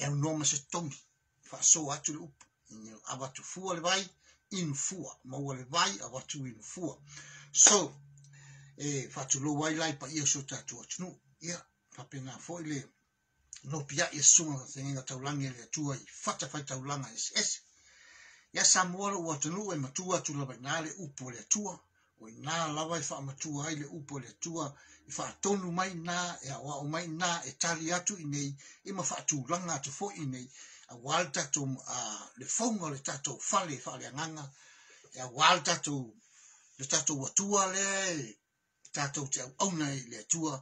e aunoa ma se togi faasō atu le upu avatu fua le vai inufua maua le vai awatu inufua so e faatulou ai lai paia so tatu atunuu ia faapega foʻi le nopiaʻi e susuga tegega taulagi e le atua i fata faitaulaga eseese ia sa mua loua atunuu e matua atu lavainā le upu o le atua o i nā lawa i whaamatua ai le upo le tua i whaatonu mai nā e a o mai nā e tali atu i nei e ma wha langa atu fo i nei. A wāl tatu a le whaunga le tatu fale whale anganga e a wāl tatu le tatu watua le tatu te au auna i le tua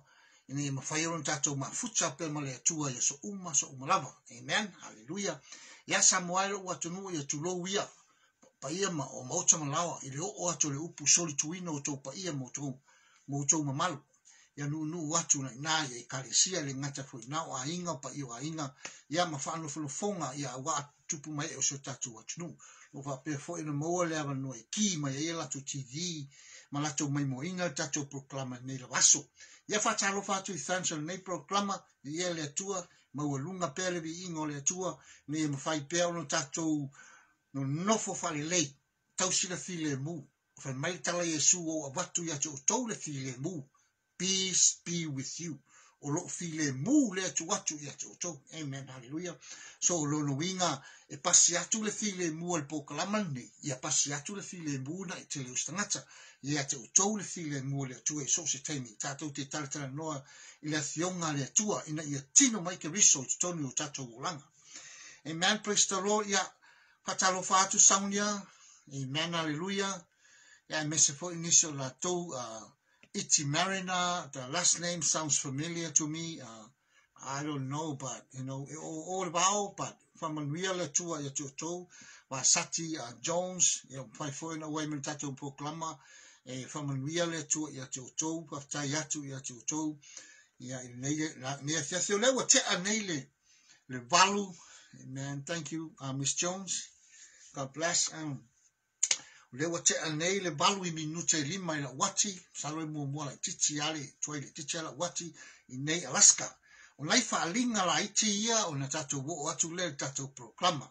i nei ma whairon tatu ma futsa pe ma le tua i so uma so uma lava. Amen. Hallelujah. Ia samoa ua tunuu ia tulou ia paia ma o mauta malawa i reo o atu le upu soli tuina o tau paia mo tau mo tau mamalu. Ia nu nu watu na ina ia i kare le ngata fwoi nao a inga o paia o a inga ia ma whaano fonga ia wa tupu mai o so tatu watu nu. Lo wha pia fwoi na maua le awa no e ki ma ia lato TV ma lato mai mo inga tatu proklama nei waso. Ia wha talo wha tui thansan nei proklama ia le atua maua lunga pelebi inga o le atua ne ia mafai pia o no nofo fale lei tau sina file mu. O mai tala Yesu o watu ya te tole le file mu. Peace be with you. O lo file mu le atu watu ya te to amen. Haleluya so lo no winga e pasi atu le file mu al po la ne ya pasi atu le file mu na e te leo ia ya te o le file mu le atu e so se teimi tatou te taratara noa ila thionga le atua ina ia tino mai ke riso tonu o tatou o Amen, praise the Lord. Yeah, Patalo fatu saunia. Amen. Hallelujah. Yeah, I miss for initial la to uh Iti Marina. The last name sounds familiar to me. Uh I don't know, but you know, all, about, but from a real to a to to wa Sati uh, Jones, you know, pai foi na way men tato proclama e from a real to ya to to pa tai ya to ya to to ya nei nei fia fia le wa te a nei le le valu amen thank you uh, Miss Jones God bless. Um, le wa te anei le balu i minute lima i la wati, salo i mua mua la titi ale, tuai le titi ala wati i nei Alaska. O lai wha alinga la iti ia o na tatou wo atu le tatou proklama.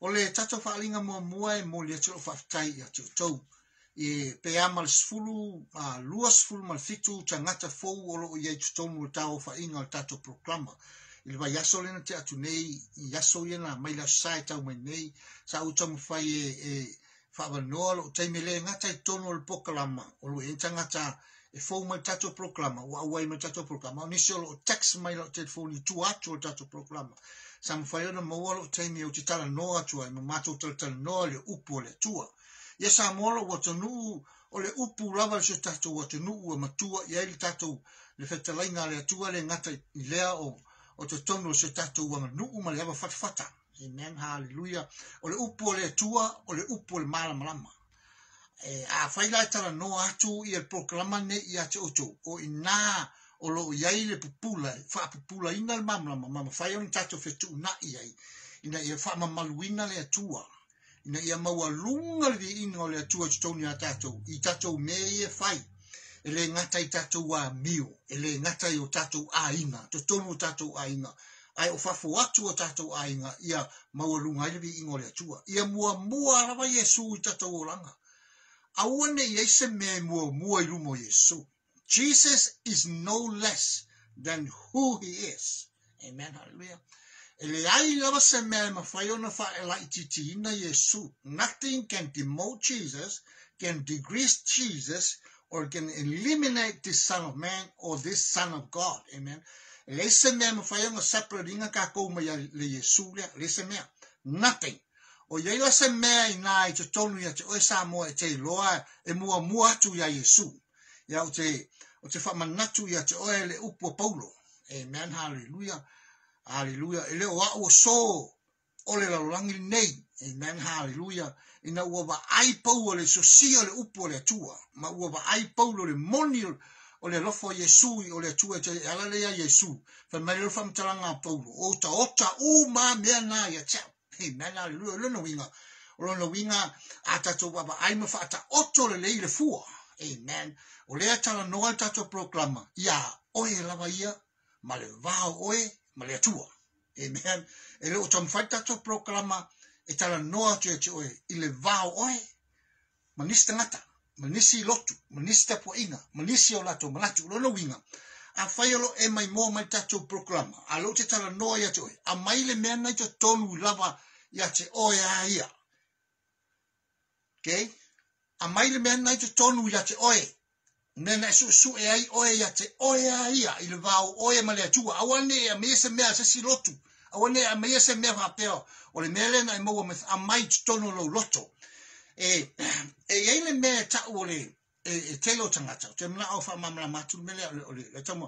O le tatou wha alinga mua mua e mo le atu o whaftai i atu tau. I pe amal sfulu, a lua sfulu mal fitu, tangata fou o lo i eitu tonu o tau wha inga o tatou proklama i le vaiaso lena te atu nei i aso ia na mai le aso sa e taumai nei sa au tamafai e e fa'avanoa lo'o taimi le gata i tonu o le pokalama o lue ai tagata e fou mai tatou proklama ua au mai tatou proklama. O nisi o lo'o tax mai lo'o telefoni tu atu o tatou proklama. Sa mafai ona maua lo'o taimi ou te talanoa atu ai e ma matou talatalanoa le upu o le atua ia sa moa ua tonuu o le upu lava le so tatou atunuu ua matua i ai le tatou le fetalaiga a le atua le gata i lea o o te tonu se tatou wanga nuu ma lewa fatfata. Amen, hallelujah. O le upo le tua, o le upo le mala malama. E, a whaila e tala no atu i e proklama ne i ate oto. O i nā o lo iai le pupula, wha pupula ina le mamla ma mama. Whai o ni tatou fe tuu na iai. Ina i e wha ma maluina le atua. Ina i e maua lunga le ino le atua tutoni a tatou. I tatou me e whai. E le ngata i tatou a mio, e le ngata i o tatou a inga, to tonu o tatou a inga, ai o fafo atu o tatou a inga, ia maua lunga i levi ingo le atua, ia mua mua arawa Yesu i tatou o langa. A uane i eise mea mua mua i Yesu. Jesus is no less than who he is. Amen, hallelujah. E le ai lava se mea ona e la ititi ina Yesu. Nothing can demote Jesus, can decrease Jesus, or can eliminate this Son of Man or this Son of God. Amen. Lese mea ma whai anga sapra ringa ka kou mai le Yesu lea. Lese mea. Nothing. O yei la se mea i nā i te tonu ia te oe sa moa e te loa e mua mua atu ia Yesu. Ia o te, o te whamanatu ia te oe le upo Paulo. Amen. Hallelujah. Hallelujah. E leo a o so o le lalolangi nei. Amen. Hallelujah. Ina ua wa ai pau o le sosia le upo o le atua. Ma ua wa ai pau o le moni o le lofo Yesu o le atua te alalea Yesu. Fa mai lo fam talanga paulo. O ta ota o ma mea na ya cha. Amen. Hallelujah. Lono winga. O lono winga a tato wa ai ma fa ata oto le leile fua. Amen. O lea tala noa tato proklama. Ia oe lava ia. Ma le vao oe. Ma le atua. Amen. E leo tam tatou tato proklama e tala noa tu e te oe i le vao oe. Ma nisi tangata, ma nisi lotu, ma nisi tapu inga, ma nisi o lato, manatu lono winga. A fai e mai mo mai tatou proklama. A lo te tala noa ia te oe. A mai le mea nai te tonu lava ia te oe a ia. Okay? A mai le mea nai te tonu ia te oe nena su su e ai oe ya te oe a ia i le vau oe ma le atua awane a me se mea lotu. si aua le a maia se mea faapea o le mea lena e maua me amai totonu lou loto. E, e eiai le mea e taʻu o le e tele o tagata o te manaʻo faamamala matulu me lea le tauma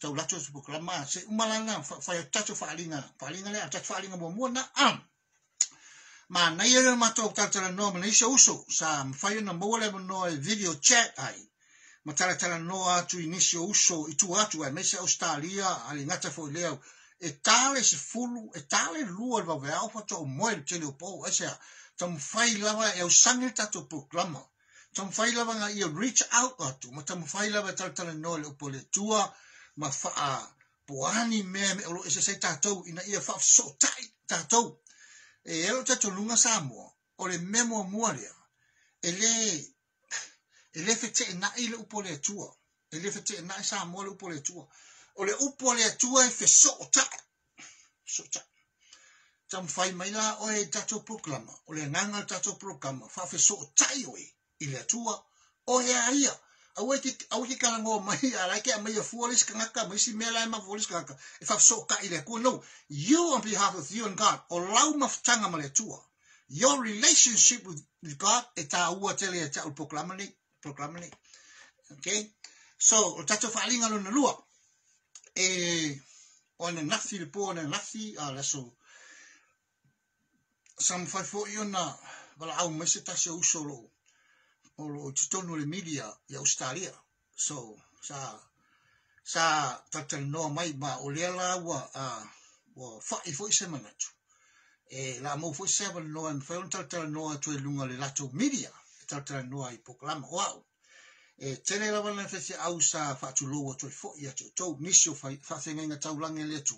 taulatu o tupukalama se uma lana fai tatu faaliga faaliga lea tatu faaliga muamua na am. Manai ele matou talatalanoa mana isa uso sa mafai ona maua le manoa e video chat ai. Ma talatalanoa atu i nisi o uso i tu atu ai maise au stalia a le gata foʻi lea e tale se fulu e tale lua lwa wea au fa to moe le tele o po e sea tam fai lava e o sangi tato proklama tam fai lava nga ia reach out atu ma tam fai lava tala tala le upo le tua ma faa poani mea me o e se se tatou, ina ia fa so tai tato e elo tato lunga Samoa o le memo muaria e le e le fete e nai le upo le tua, E le fete e nai sa le upo le tua, o le upo le atua e fe so o ta. So ta. Tam fai mai la o e tato proklama, o le nganga tato proklama, fa fe so o ta e i le atua, o e a ia. Au e ki, mai, a raike a mai a fuolis ka ngaka, mai si mea lai ma fuolis ka e fa ka i le kua nou. You on behalf of you and God, o lau maftanga ma le atua, your relationship with God e ta tele e tato proklama nei proklama nei Okay? So, o tato fa alinga lo lua. e ona nafi le po ona nafi a laso sam fai fo i ona wala au mese ta se uso lo o lo tutonu le media i Australia. So sa sa tatal noa mai ma o lea la ua a wa fai fo i se manatu. E la mo fo se wala no an fai un tatal noa tu e lunga le lato media tatal noa i poklama o au. e tene la wana fefe au sa fatu loa toi fo ya tu tau nisi o fai fafe le tu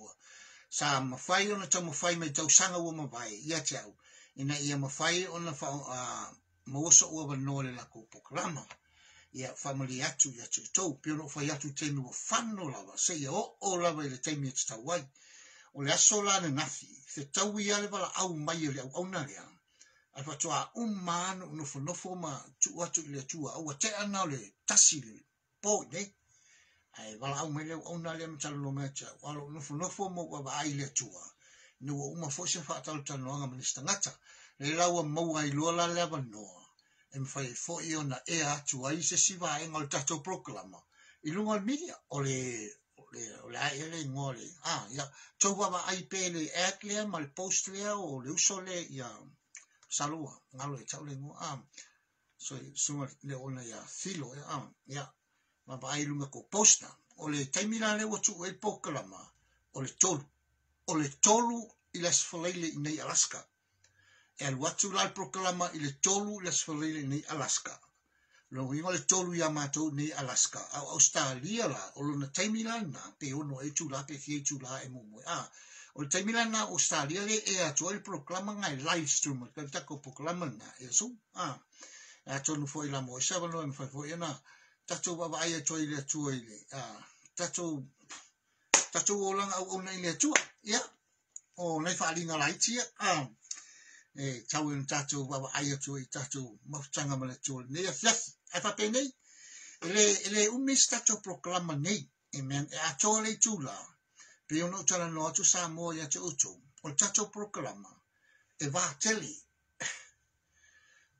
sa mafai ona tau mawhai mei tau sanga ua mawhai ia te au. Ina ia mafai ona fa uh, mawasa ua wanoa le la kou ia whamali atu ia tu tau pio no fai atu teimi wa whano lava se ia o o lawa ila teimi ia tatau ai. O le aso lana nafi se tau ia le wala au mai ili au au nare ai patoa umano o nofonofo ma tuu atu i le atua aua tea ana o le tasi le po i nei ae valaau mai leu auna lea matalologa te aua loo nofonofo mo ua vaai le atua ina ua uma foʻi se faatalotanoaga ma lesi tagata le lau a maua ailoa la le avanoa e mafai ai foʻi ona ea atu ai se sivaega o le tatou proklama. I luga o le milia o le le le ah, ai ele ngole ah ya tau wa ai pe le ad le ma le post le o le uso le ya salua ngalo e tau le ngu am. So suma le ona ya filo e am ya ma ba ai lunga ko posta o le taimila le watu e pokalama o le tolu. O le tolu i las falaile i nei Alaska. E al watu la proklama i le tolu i las falaile i nei Alaska. Lo ingo le tolu ya matou nei Alaska. Au Australia la o lo na taimila na pe ono e tu la pe fie tu la e mumu ah O le taimila nga Australia le e atua le proklama ngai live stream. O le taimila ko proklama nga e A E atua nufo i la mo. i sawa noa mfaifo i ana. Tatou wawa ai atua i le atua i le. Tatou. Tatou o langa au au na i le atua. Ia. O nei whaali nga lai tia. E tau e na tatou wawa ai atua i tatou. Mawtanga ma le atua. Nei a fiasi. E fape nei. Ele umis tatou proklama nei. Amen. E atua le tula pe no o no atu sa mo ia te utu, o tato proklama, e vāteli,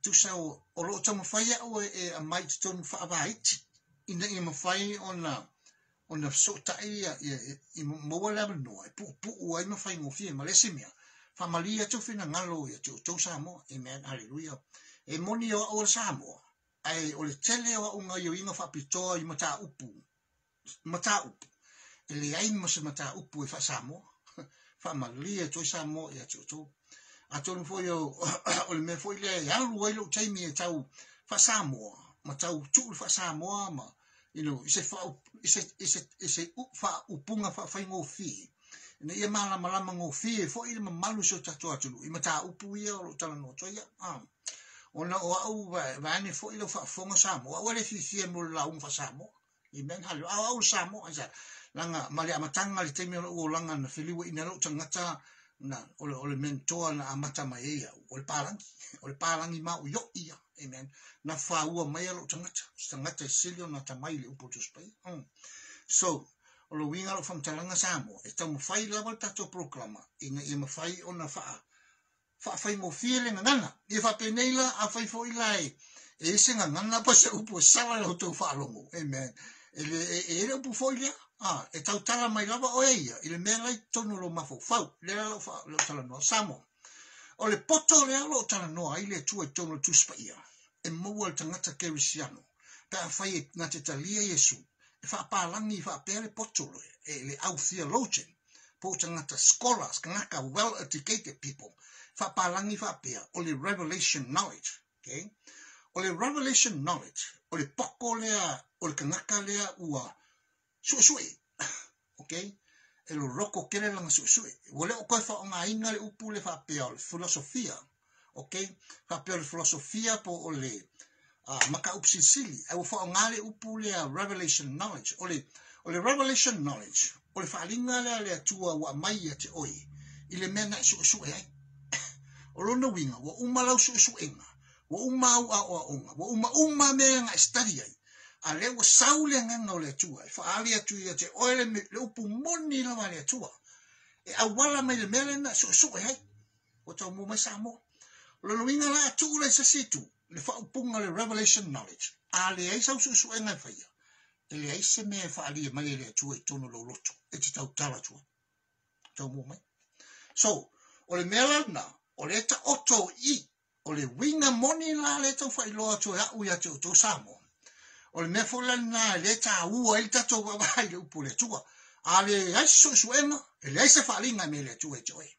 tu sa o, o lo tamu whai a e a mai te tonu whaavait, i na i ma whai o na, o na so tae ia, i, i, i maua lama noa, e pu pu ua i ma whai ngofi e malese mea, wha mali atu whina ngalo ia te utu Samoa, e mea, halleluja, e moni o au mo ai o le tele o unga i o inga whapitoa i mata upu, mata upu, e le ai mo se mata upu e fa samo fa mali e to samo e a to a to no foi o le me foi le ya lu ai lo taimi e tau fa samo ma tau tu fa samo ma you know se fa se se se u fa upunga fa fa ngo fi ne ia mala malama ngo fi fo foi le mamalu so tatu atulu. i mata upu ia o tala no toia. Ah. Ona o au va ne fo lo fa fonga samo. Wa le fi fi mo la un fa samo. I men halo Au au samo. Asa langa male amatanga le teme o langa na filiwe ina lo tangata na ole ole mentor na amata mai ia ole palangi ole palangi ma o ia amen na faua mai lo tangata tangata silio na tamai le upo tus mm. so lo winga lo fam talanga samo e tamo fai la volta to proclama ina e ma fai ona fa fa fai mo fiele na nana e fa peneila a fai foilai e se na nana pa se upo sa la lo to fa amen. E e, ele ere foi fo ah, e tau tala mai lava o eia, ele me lai tonu lo mafo fau, le lo fa lo tala no samo. O le poto le alo tala noa, ai le tu e tonu tu spaia. E mua le tangata kerisiano, pe a fai e te talia Yesu, e fa pa langi fa pere potolo e le au theologian po tangata scholars kanaka well educated people. Fa pa langi fa pe o le revelation knowledge okay? O le revelation knowledge o le poko le o kangakalea ua suʻesuʻe okay e lo roko kele langa suʻesuʻe ua le o koe faaogāiga le upu le faapea o le filosofia okay faapea o le filosofia po o le uh, ah, makaupu silisili aua faaogā le upu lea revelation knowledge. O le o le revelation knowledge. O le faaliga lea le atua ua mai ia te oe i le mea na e suʻesuʻe ai o lona uiga ua uma lau suʻesuʻega ua uma au aʻoaʻoga ua uma uma mea e gaʻi stadi ai a le o sau le ngang no le tua, e whaari atu i te oere me le upu moni la mai le tua, e a mai le mele na so so hei, o tau mu mai sa mo. Lo no la atu le sa situ, le whaupunga le revelation knowledge, a le sau su su e ngai e le ei se mea whaari e mai le tua e tono lo loto, e te tau tala tua, tau mai. So, o le mele na, o le ta oto i, o le winga moni la le tau whailoa tua e au i atu o tau sa mo, O le mea fulana le ta ua i tato wa vai le upu le tua. A le ai su su e ma, e le ai se wha me le atua e joe.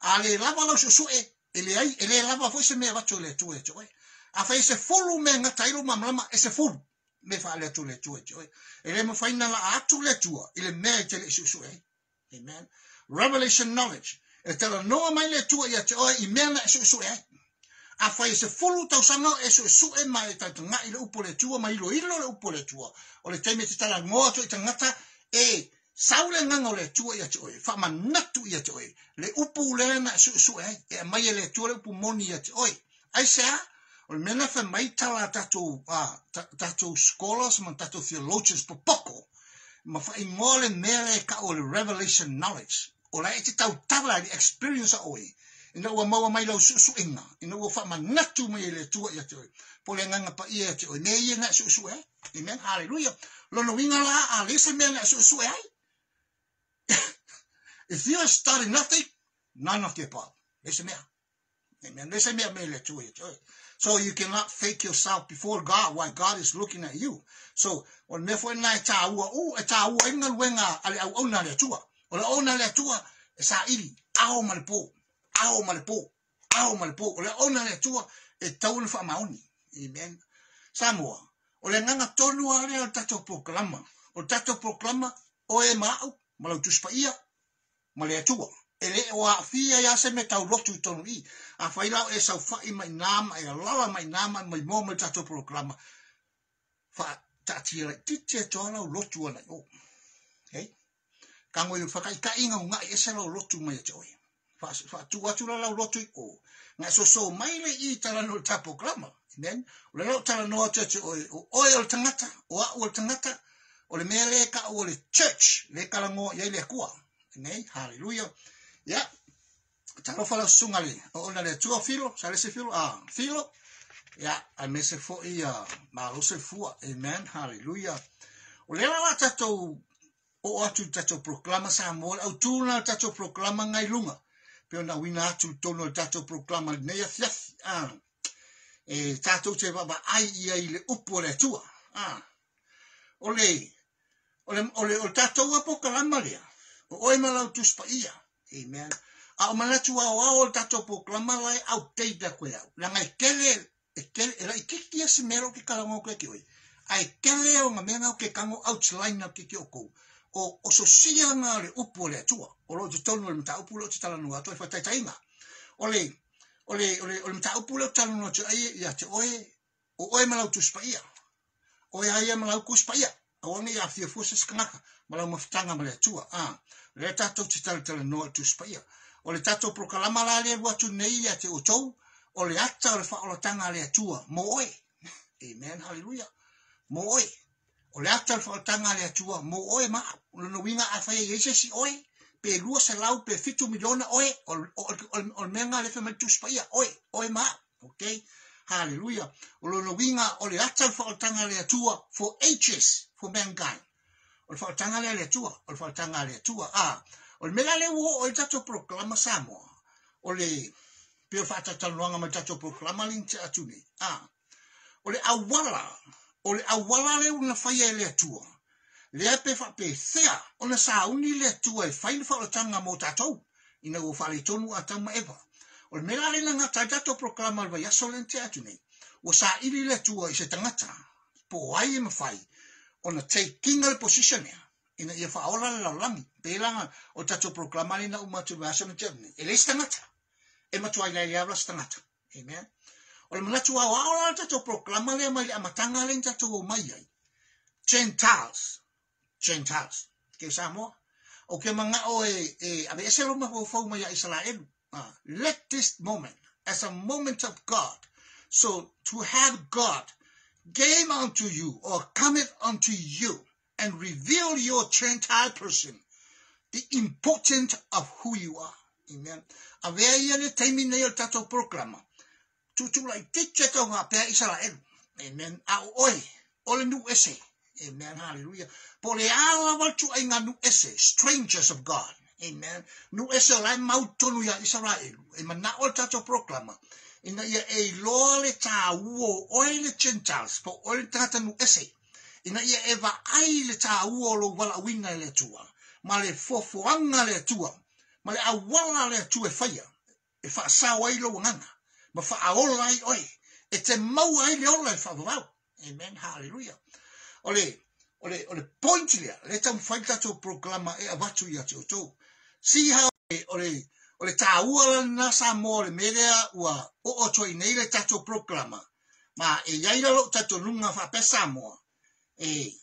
A le lava lau su su e, e le ai, e le lava fo se mea watu le atua e joe a fai se fulu me nga tairo mamlama e se fulu me fa le tu le tu e e le mo fai na la atu le tu i le me te le su su e amen. Revelation knowledge. E te noa mai le tu e te oi i me na su su e a fai se folu tau sanga e su su e mai ta nga i le upo le tua mai lo ilo le upo le tua. O le teime te tala ngoa tu i te ngata e saule nganga le tua ia te oi fa manatu ia te oi. Le upo le na su su e e mai le tua le upo moni ia te oi. Ai se a o mena fa mai tala tato a tato scholars ma tato theologians po poko ma fa i mole mele ka o revelation knowledge. O la iti tau tala di experience o i ina ua maua mai lau su su inga ina ua fa ma natu mai le tua ia te oi po le nganga pa ia te oi ne ia na su su e amen. Hallelujah. Lono winga la a lese mea na e ai. If you are starting nothing none of your part lese mea. Amen. Lese mea me le tua ia te oi So you cannot fake yourself before God while God is looking at you. So, o me fo na ta ua e ta ua inga wenga ale au ona le tua. O le ona le tua e sa iri ao ma le po. ao ma le pō, ao ma le pō, o le ona le tua e tau le whamaoni. Amen. Samoa, o le nganga tonu a le tato proklama, o tato proklama o e mau, ma lau tuspa ia, ma le atua. E le o a fia ia se me tau i tonu i, a whailau e sau fai mai nama, e alawa mai nama, mai mōma le tato proklama. Wha tati e titi e tōna o lotu ana i o. Hei? Kango i whakai ngai lau lotu mai atoi. faatuatu la laulotu i o ga sousou mai leʻi talano le tapoklama amen? O le loo talanoa tuatu oe o oe o le tagata o aʻu o le tagata o le mea lē ka o le church le kalago iai le akua nei haleluia ia talofa lau susuga le. O ona le atua filo sa lese filo? Ah, a filo ia ae mese foʻi ia malose fua. Amen? Haleluia o lea la tatou o atu tatou proklama sa mo le autū na tatou proklama gailuga pe ona uina atu tonu o tatou proklama lenei afiafi a e tatou te vavaai ia i le upu o le atua. O le ole ole o tatou apokalama lea. O oe malau tusipaia amen. A o manatu aoao o le tatou proklama lae auteita koe au. Laga e kele e kele e lai kiki ia se mea lo ke kalagoko ke oe. A e kele o ga mea o ke kago outline na ke ke kou o o so sia nga le upu le tua o lo te tonu le mta upu lo te tala nua toi fatai tainga. O le o le o le o le mta upu lo tala nua ai ia te oe o oe malau tu spaia. O ia ia malau ku spaia. A wangi ia fia fusa skangaka malau mafutanga ma le tua a. Le tatou te tala tala noa tu spaia. O le tatou prokalama la le watu nei ia te o tou o le ata o le whaolatanga le tua mo oe. Amen. Hallelujah. Mo oe. o le ata faataga a le atua mo oe ma lona uiga afai ai ai sesi oe pe lua salau pe fitu miliona oe o le mea galefe mai tusi paia oe oe ma okay haleluya o lona uiga o le ata le faataga le atua for ages for mankind. O le faataga le atua o le faataga le atua a o le mea leu o o le tatou proclama samoa. O le pea faatatalanoaga mai tatou proclama lini te atu a o le auala o le awala le una faia e le atua. Le pe thea ona na sauni le atua e faini fa o tanga mo tatou. Ina u fale tonu a tamma eva. O le mela le nanga tajato proklama alwa yaso le nte atu nei. O sa ili le atua i se tangata. Po wai e mafai. O na te kinga le. Ina ia fa aola le laulangi. Pelanga o tatou proklama le na umatu yaso le nte atu nei. E le stangata. E matuai le avla stangata. Amen. O le manatu au au la tato proklama le mai a matanga le tato o mai ai. Gentiles. Gentiles. Ke sa mo? O ke manga o e, e ave ese lo mai a Israel. Uh, let this moment as a moment of God. So to have God came unto you or cometh unto you and reveal your Gentile person the importance of who you are. Amen. Ave ia le taimi nei o tato proklama tutula i tete tau ngā pēr Israel. Amen. A oi, ole nu ese. Amen. Hallelujah. Po le ala watu ai ngā nu ese, strangers of God. Amen. Nu ese lai mau tonu ya Israel. E mana o tato proklama. Ina ia e loa le tā uo oi le Gentiles, po oi le tata nu ese. Ina ia e va ai le tā uo lo wala wina le tua. Ma le fofoanga le tua. Ma le awala le tua e faya. E fa sawa wai lo Whaaolai oi. E te mau ai le ola e. Amen, hallelujah. Ole, ole, ole pointi lea, le tau whai tatou proklama e eh, awatu i atu tau. Si hao, ole, ole tāua lan nā sā mō le merea ua o o toi nei le tatou proklama. Ma e iaira lo tatou lunga whapesa mōa. E,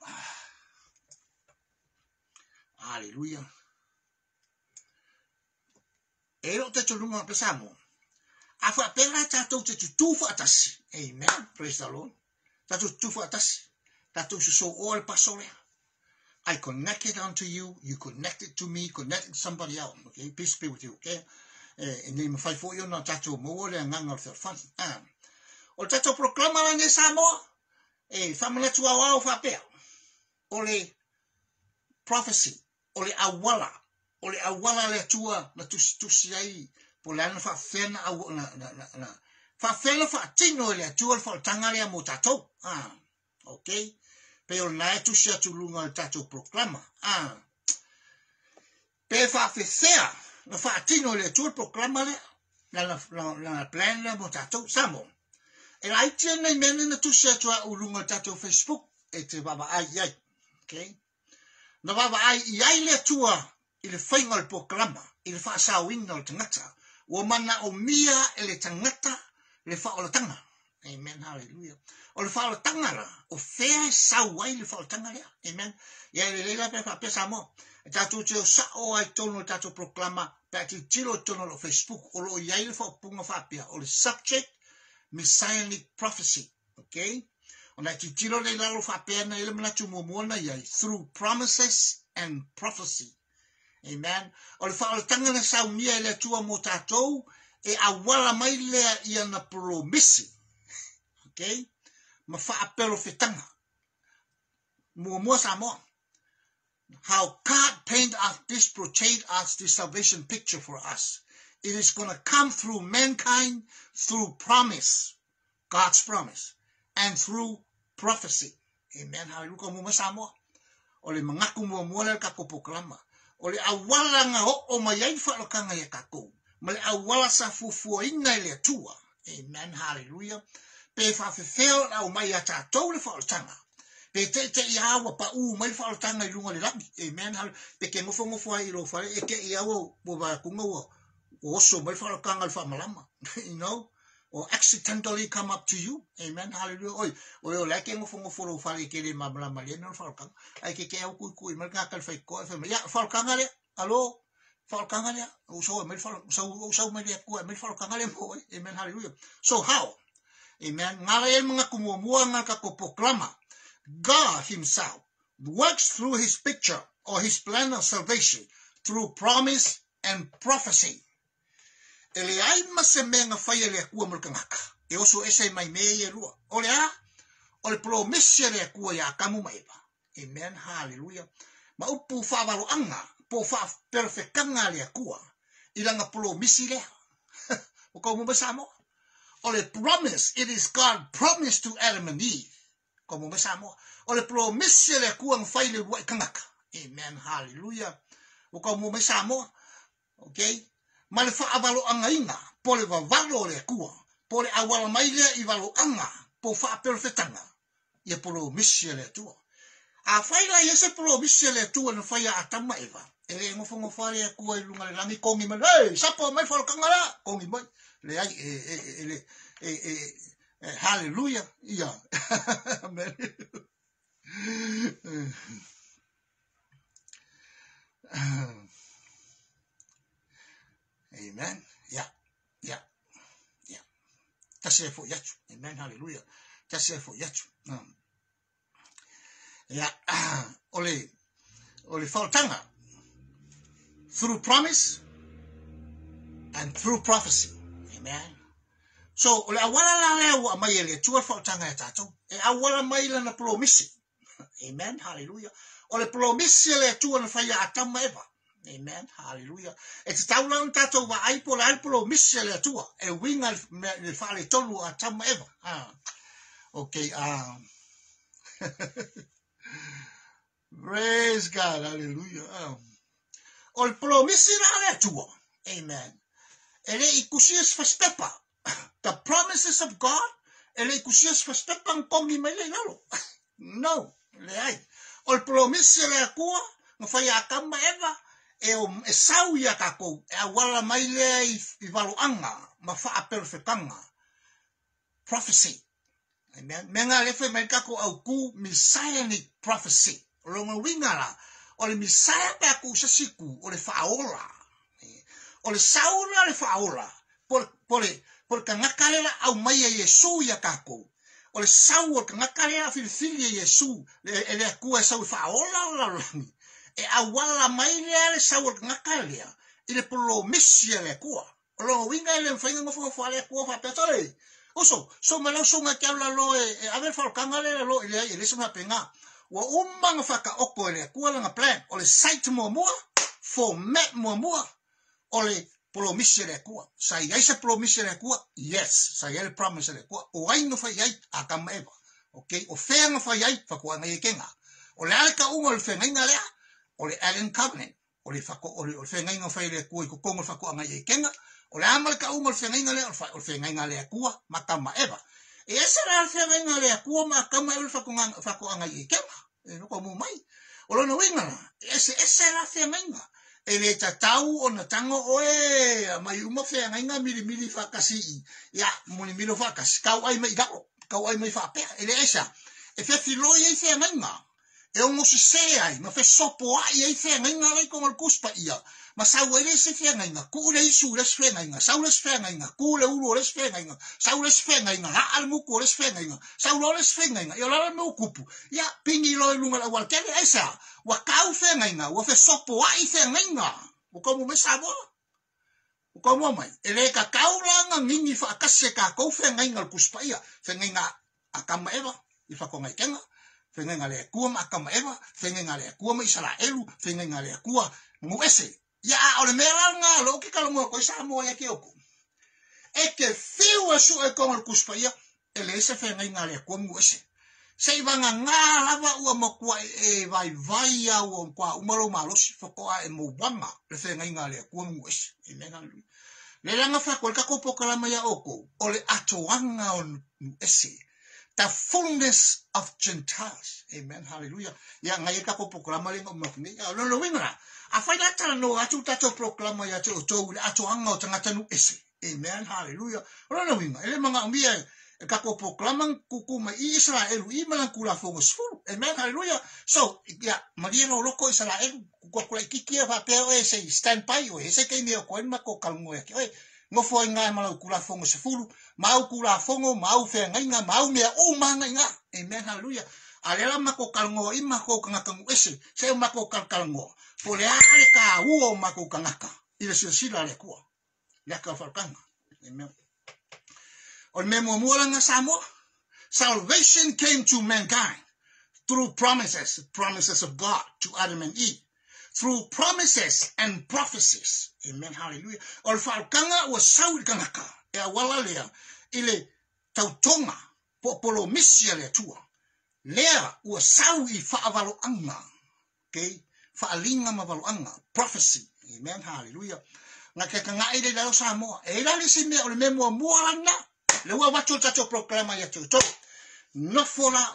Aleluia. E lo tatou lunga whapesa mōa. A fa pera tatou te fa tasi Amen. Praise the Lord. Tatou tutufa atasi. Tatou se so all pasole. I connected unto you, you connected to me, connected to somebody else. Okay, peace be with you. Okay, eh, e nei mawhai fo iona tatou mo le nganga o te whani. Ah. O tatou proclama la ne Samoa, e whamana tu au au whapea. O le prophecy, o le awala, o le awala le tua na tusi tusi ai, po le ana faafena au na na na na. Faafena faatino i le atua le faalotaga lea mo tatou. Ah okay pe o na e tusi atu luga o le tatou proklama ah. Pe faafesea na faatino i le atua le proklama lea lana lana plan lea mo tatou. Samo e la aitia nei mena na tusi atu a'u luga o le tatou facebook e te vavaai ai okay na vavaai i ai le atua i le faiga o le proklama i le fa'asauina o le tagata ua mana o mia e le tangata le whaolatanga. Amen, hallelujah. O le whaolatanga la, o whea sau ai le whaolatanga lea. Amen. Ia le leila pe wha pesa mo. E tātou te o sa o ai tono le tātou proklama, pe ati tiro tono lo Facebook, o lo iai le whaopunga whapia, o le subject, messianic prophecy. Okay? O na ti tiro le lalo whapia na ele manatu mua muona iai, through promises and prophecy. Amen. O le whaole tanga na sau mia le tua mo tātou e a wala mai lea ia na promisi. Okay? Ma wha apelo whetanga. Mua mua sa moa. How God painted us this, portrayed us this salvation picture for us. It is going to come through mankind, through promise, God's promise, and through prophecy. Amen. Hallelujah. Mua sa moa. O le mangaku mua mua le poklama. o le awala nga ho o mai ai whalokanga e kakou. Ma le awala sa fufua i le atua. Amen, hallelujah. Pe whawhewheo na o mai a tātou le whalotanga. Pe te te i awa pa u mai le whalotanga i runga le labi. Amen, hal Pe ke ngofo ngofo ai i lo whare. E ke i awa wabakunga wa. O oso mai whalokanga le whamalama. You know? Or accidentally come up to you amen hallelujah oi oi o leke ngofo ngofo ro fa ke le malama le no fa kanga ai ke ke au ku ku mai ka kal fa ko fa ya fa kanga le alo fa kanga le o so mai fa so so mai le ku mai fa kanga le mo amen hallelujah so how Amen. Ngala el mga kumuamua nga kakopoklama. God himself works through his picture or his plan of salvation through promise and prophecy. e le ai ma se menga fai e le akua mo le kangaka e oso ese mai me e lua o le a o le promese le akua ia akamu mai pa. Amen hallelujah. ma upu faavaloaga po faaperefekaga le akua i laga promisi lea. O kaumuma sa moa. O promise it is god promise to adam and eve. Kaumuma sa moa. O le promese le akua gafai le lua i kagaka amen hallelujah. o kaumuma sa moa. Okay? ma le faavaloagaina po le vavalo o le akua po le auala mai lea i valoaga po faapelofetaga ia polomisi e le atua afai lai ese polomisi e le atua na faia atama eva. E lē ngofangofa le akua i luga lelagi kogi mai. Hey, sapo mai falakaga la kogi mai. Leai e, e, e, e, haleluia ia. e e e e e hallelujah ia amen amen ia ia ia tase fo ia amen hallelujah tase fo ia ia ole ole faltanga through promise and through prophecy Amen. So, le awala la le wa mai le tua fa tanga e tatou. E awala mai la na promise. Amen. Hallelujah. O le promise le tua na fai atama eva. Amen. Hallelujah. E te tau lang tatou wa ai po la promise le tua. E winga le fa le tolu atama eva. Ah. Okay. Um. Praise God. Hallelujah. Um. O le promise la le tua. Amen. ele ikusias faspepa. The promises of God, ele ikusias faspepa ang kongi mai le lalo. No, le ai. O le promise le akua, nga fai a kama eva, e o e sau ia kakou e awala mai lea i, i valoaga ma faaperefekaga prophecy. Mea galefe mai kakou aukū messianic prophecy. O le ogauiga la o le misaya pe aku sasiku o le faaola eh, o le saula le faaola po le kangaka lela au mai ia iesu ia kakou o le sau o le kangaka lela filifili ia iesu e le akua e sau e i faaola o lalolagi e awala mai lea ya, le ngakalia, lea i le polomisi a le ya, akua o logauiga i le mafaiga gofogofa a oso so ma lau soga ke aulalo e ave fa faalokaga le lalo i leai e lesi penga. Wa uma ga faakaoko e le akua plan o le site fo format muamua o le polomisi a le kua. sa iai se polomisi a le kua, yes sa iai le promise le akua o aino fai ai akamaeva okay o feaga fai ai fakuaga i kenga. o le a le kauga o le o le Allen Covenant, o le fako o le o fenga inga fai le kua i kukongo fako anga ye kenga, o le amale ka umo le fenga le o le fenga le kua ma kama eva. E esa la le fenga le kua ma kama eva le fako anga ye kenga, e roko mu mai. O lono inga la, e esa la fenga e le tatau o na tango o e, mai umo fenga mili mili fakasi i, ya, mili mili fakasi, kau ai mai gao, kau ai mai fapea, e le esa, e fefiloi e fenga inga, e un usi se ai, ma fesopo só ai fea ngai ngai kong al kuspa ia. Ma sau ai lesi fea ngai ngai, ku le isu les fea ngai ngai, sau les fea ngai ngai, ku le uro les fea ngai ngai, sau les fea ngai ngai, la al muku les fea ngai ngai, sau lo les fea ngai ngai, yo lala no kupu. Ia pingi lo ilunga la wal kele ai sa, wa kau fea ngai ngai, wa fesopo ai fea ngai o como me sabo? Ukomu mai, ele ka kau langa ngingi fa akase ka kou fea ngai ngai kuspa ia, fea ngai ngai akama ewa, ifa ko ngai kenga fengaingalea kua ma akamaeva fegaigalea kua ma isalaelu fegaigalea kua nguese ia a o le mea laoga alou ke kalamoa koe sa moa ia ke oko. E ke fiu asua e koga lukusi paia e lē se fegaigalea kua nguese sei vagagā lava ua makua e vaivai au o kwauma lou malosi fokoa e mouaga le fegaigalea kua nguese i mea le laga fakoe le kakou pokalama ia oko o le atoaga o nuese the fullness of Gentiles. Amen. Hallelujah. Ya ngai ka ko proklama le ngom ni. Ya lo lo wingra. A fai la tala no atu tato proklama ya te o tau le atu anga o tangata nu ese. Amen. Hallelujah. Lo lo wingra. Ele manga umbia e ka ko proklama kuku i Israel i malang kula fongo sfuru. Amen. Hallelujah. So, ya, maria no loko Israel ku ko kula kikia fa peo e se stand by o e se ke ni o ko kalungo ya ki. Oi, ngo fo nga ma ku la fongo se mau ku la fongo mau fe nga nga mau me o ma nga amen hallelujah. Alela ma ko kalngo i ma ko nga kangu ese se ma ko kal kalngo po le ale ka uo ma ko kanga ka i le sila le ku le ka fa kanga amen. O me mo mo nga samo salvation came to mankind through promises promises of God to Adam and Eve through promises and prophecies. Amen. Hallelujah. O falkanga o saul kangaka. E a wala lea. Ile tautonga. Popolo misia le tua. Lea o sau i faavalo anga. Okay. Faalinga mavalo anga. Prophecy. Amen. Hallelujah. Nga kanga ide lao sa moa. E ila li si mea o le. Le ua watu tato proklama ya tau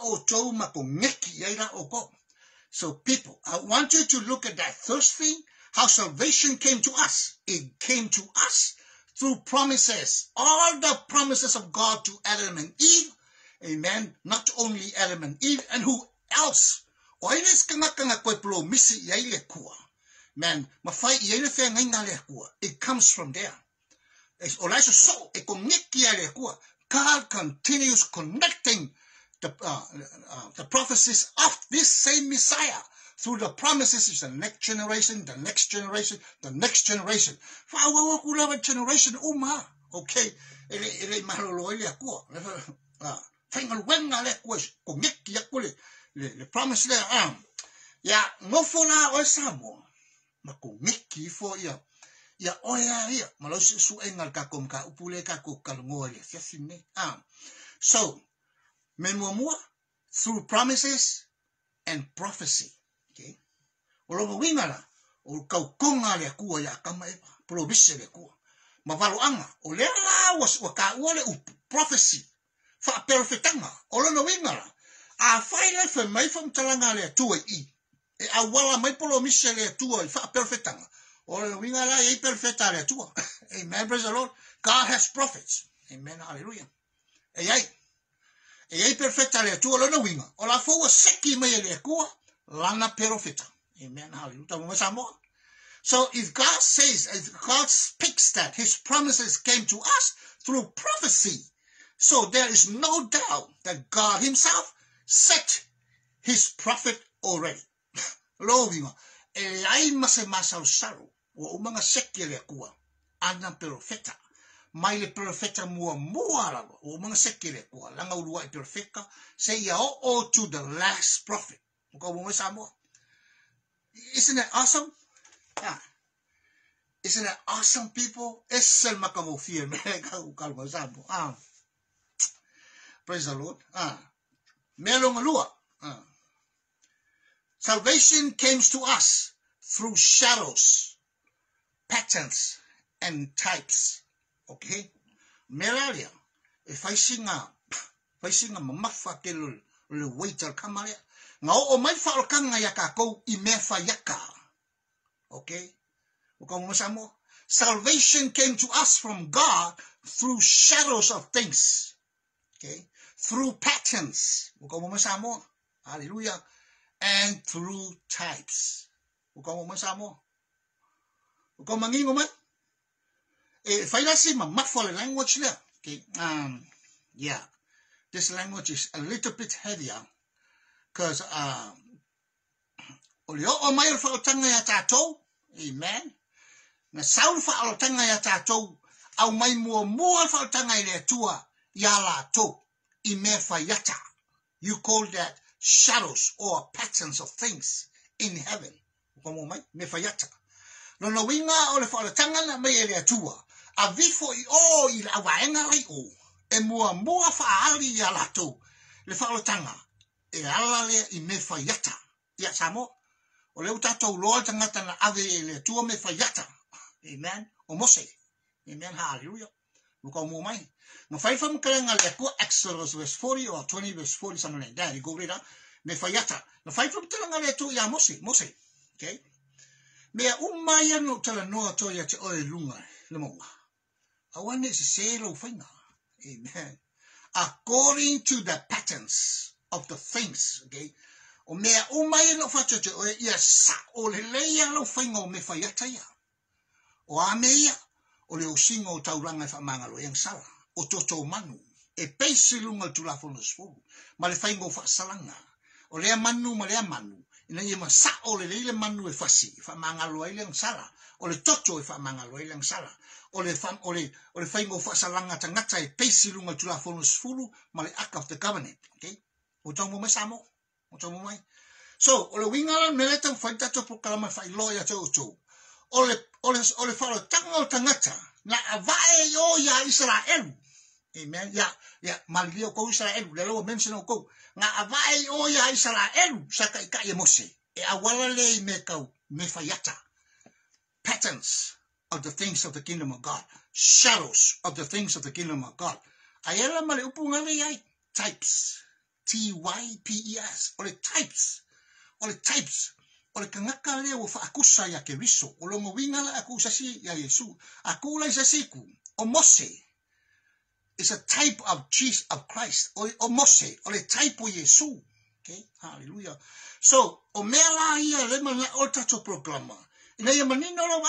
o tau mako ngeki ya ila o ko. So people, I want you to look at that first thing, how salvation came to us. It came to us through promises. All the promises of God to Adam and Eve. Amen. Not only Adam and Eve, and who else? Oines kanga kanga koe plo misi. Man, ngale kua. It comes from there. It's olaisa so, e kongeki yaile kua. God continues connecting the, uh, uh, the prophecies of this same Messiah through the promises of the next generation, the next generation, the next generation. Fawa kula generation uma. Okay. Ele ele malolo ele ko. Ah, faingal wenga le ko ko ngeki ya kule. Le le promise le ah. Ya ngofona o samo. Ma ko ngeki fo ya. Ya oya ya. Malo su engal ka kom ka upule ka ko kalngole. Fiasine. Ah. So, Memoa through promises and prophecy. Okay. O lo wingala o kau konga le kua ya kama e promise le kua. Ma valo anga o le la was o ka le prophecy. Fa perfectanga o lo no wingala. A fai le fe mai fam talanga le tua i. E a wala mai polo le tua i fa perfectanga. O lo wingala e perfecta le tua. Amen. Praise the Lord. God has prophets. Amen. Hallelujah. E ai. E ai perfecta le tua lona winga. O la fo seki mai le kua, lana perfecta. Amen. Hallelujah. So if God says, if God speaks that his promises came to us through prophecy, so there is no doubt that God himself set his prophet already. Lo winga. E ai mase masau saru, o umanga seki le kua, ana perfecta. Mai le profeta mua mua lava o mga sekere kua. Langa urua i profeta se ia o o to the last prophet. Ko mo samo isn't it awesome? Yeah. Isn't it awesome people? Esel makamo fear me ka ka mo samo ah. Praise the lord. Ah. Melong lua. Ah. Salvation came to us through shadows patterns and types okay? Meralia e faisinga faisinga mamafa ke lo le waiter kamale nga o mai fa o kanga ya ka ko i me fa yaka okay? O ka mo samo, salvation came to us from god through shadows of things. Okay? Through patterns. O ka mo samo, hallelujah, and through types. O ka mo samo. O ka mangingo man eh, failasi ma mafole language le. Okay, um, yeah, this language is a little bit heavier because um, o leo o mai fa tanga ya tatou, amen. Na saul fa tanga ya tatou au mai mua mua fa tanga ile tua ya to i me fa yata. You call that shadows or patterns of things in heaven. Como mai me fa yata. No winga o le fa tanga na mai ile tua a vifo i o i la waenga lai o, e mua mua whaari i a lato, le whaolotanga, e ala i me whaiata, i a samo, o leo tatou loa tangata na ave e le tua me whaiata, amen, o mose, amen, hallelujah, mo ka mo mai. Ma fai nga le ko exodus verse 40 or 20 verse 40 something like that. Go read me fai ata na fai nga le to ya mose. Mose. Okay. Me a umaya no tala no to te oe lunga. Le mo awane se se lo fainga amen. According to the patterns of the things okay? O mea o mai no fa chocho o ia sa o le leia lo fainga o me fa yata ia o a mea o le o singo o tauranga fa manga lo yang sala o toto manu e peisi lunga tu la fono sfulu ma le fainga o fa salanga o lea manu ma lea manu ina ia masa'o le le manu e fasi e fa'amagalo ai le agasala o le toto e fa'amagalo ai le agasala o le o le o le faigo fa'asalaga tagata e peisi luga tulafono sefulu ma le act of the covenant okay? O taumo mai sa mo o taumo mai. So o le uiga lana le taufai tatou pokalama e fa'ailoa iā tou outou o le o le o le fa'alotaga o tagata na avae o iā israelu. Amen. Ya, ya, mali o kou Israelu, le loa mention o kou. Nga a vae o ia Israelu, sa ka ika e mose. E a wala le me kau, me whaiata. Patterns of the things of the kingdom of God. Shadows of the things of the kingdom of God. Ayala male upunga le ai. Types. T-Y-P-E-S, o le types, o le types, o le kangaka lea o whaakusa ya ke riso, o longo winga la aku sasi ya Yesu, aku lai sasiku, o Mose, is a type of Jesus, of Christ, or, o Mose, o le type of Yesu, okay, hallelujah. So, o mea la ia le mana o tato programa, ina ia manino lo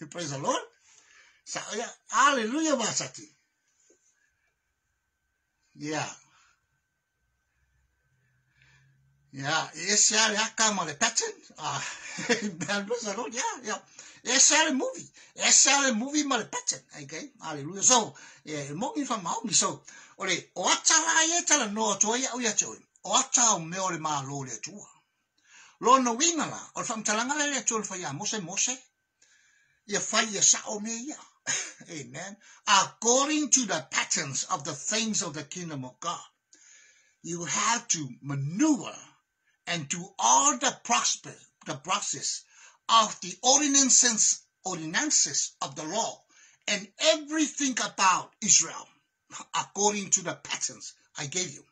praise the Lord, sa hallelujah wasati, yeah. yeah. esse é a câmera pattern. Ah, praise the Lord, yeah, yeah. Esse é a movie. Esse é a movie mal pattern. Okay, hallelujah. So, yeah, mo mi fa mau mi so. Ole, o acha la ye tala no to ya o ya cho. O acha o me ole ma lo le tu. Lo no winga la, o fam talanga le le tu fa ya mose mose. Ya fa ya sa o me ya. Amen. According to the patterns of the things of the kingdom of God, you have to maneuver and do all the process, the process of the ordinances, ordinances of the law and everything about Israel according to the patterns I gave you.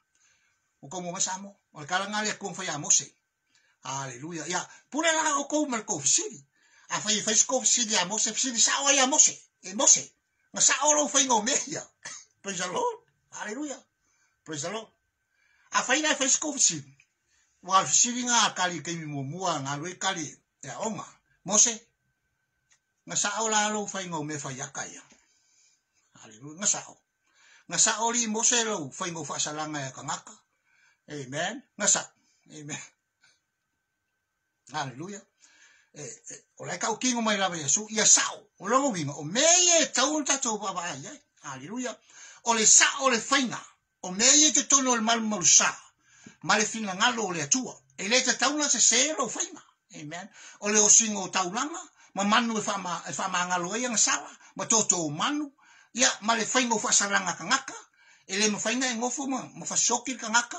O como masamo, o kala ngale kung Mose. Hallelujah. Ya, pura la o ko mer ko fisili. A fa fa ko fisili a Mose fisili sa o ya Mose. E Mose. Ma sa o lo fa ngo me ya. Praise the Lord. Hallelujah. Praise the Lord. A fa ina fa ko fisili wa fisiri nga kali ke mi mua nga lwe kali te aonga. Mose, nga sao lalo fai me fai yaka ia. Hallelujah, nga sao. Nga sao li Mose lau fai ngau whaasalanga ia kangaka. Amen, nga sao. Amen. Hallelujah. E, e, o lai kau mai lawa Yesu, ia sao. O longo winga, o me e tau tatou papa ai ai. Hallelujah. O le sao le whainga. O me e te tono le malu malu saa. Ma le finangalo o le atua. E le te tauna se sero whainga. Amen. O le o singo o taulanga, ma manu e whama, e whama angalo e anga sawa, ma toto o manu, ia, ma le whaingo whasaranga ka ngaka, e le ma whainga e ngofo ma, ma whasoki ka ngaka,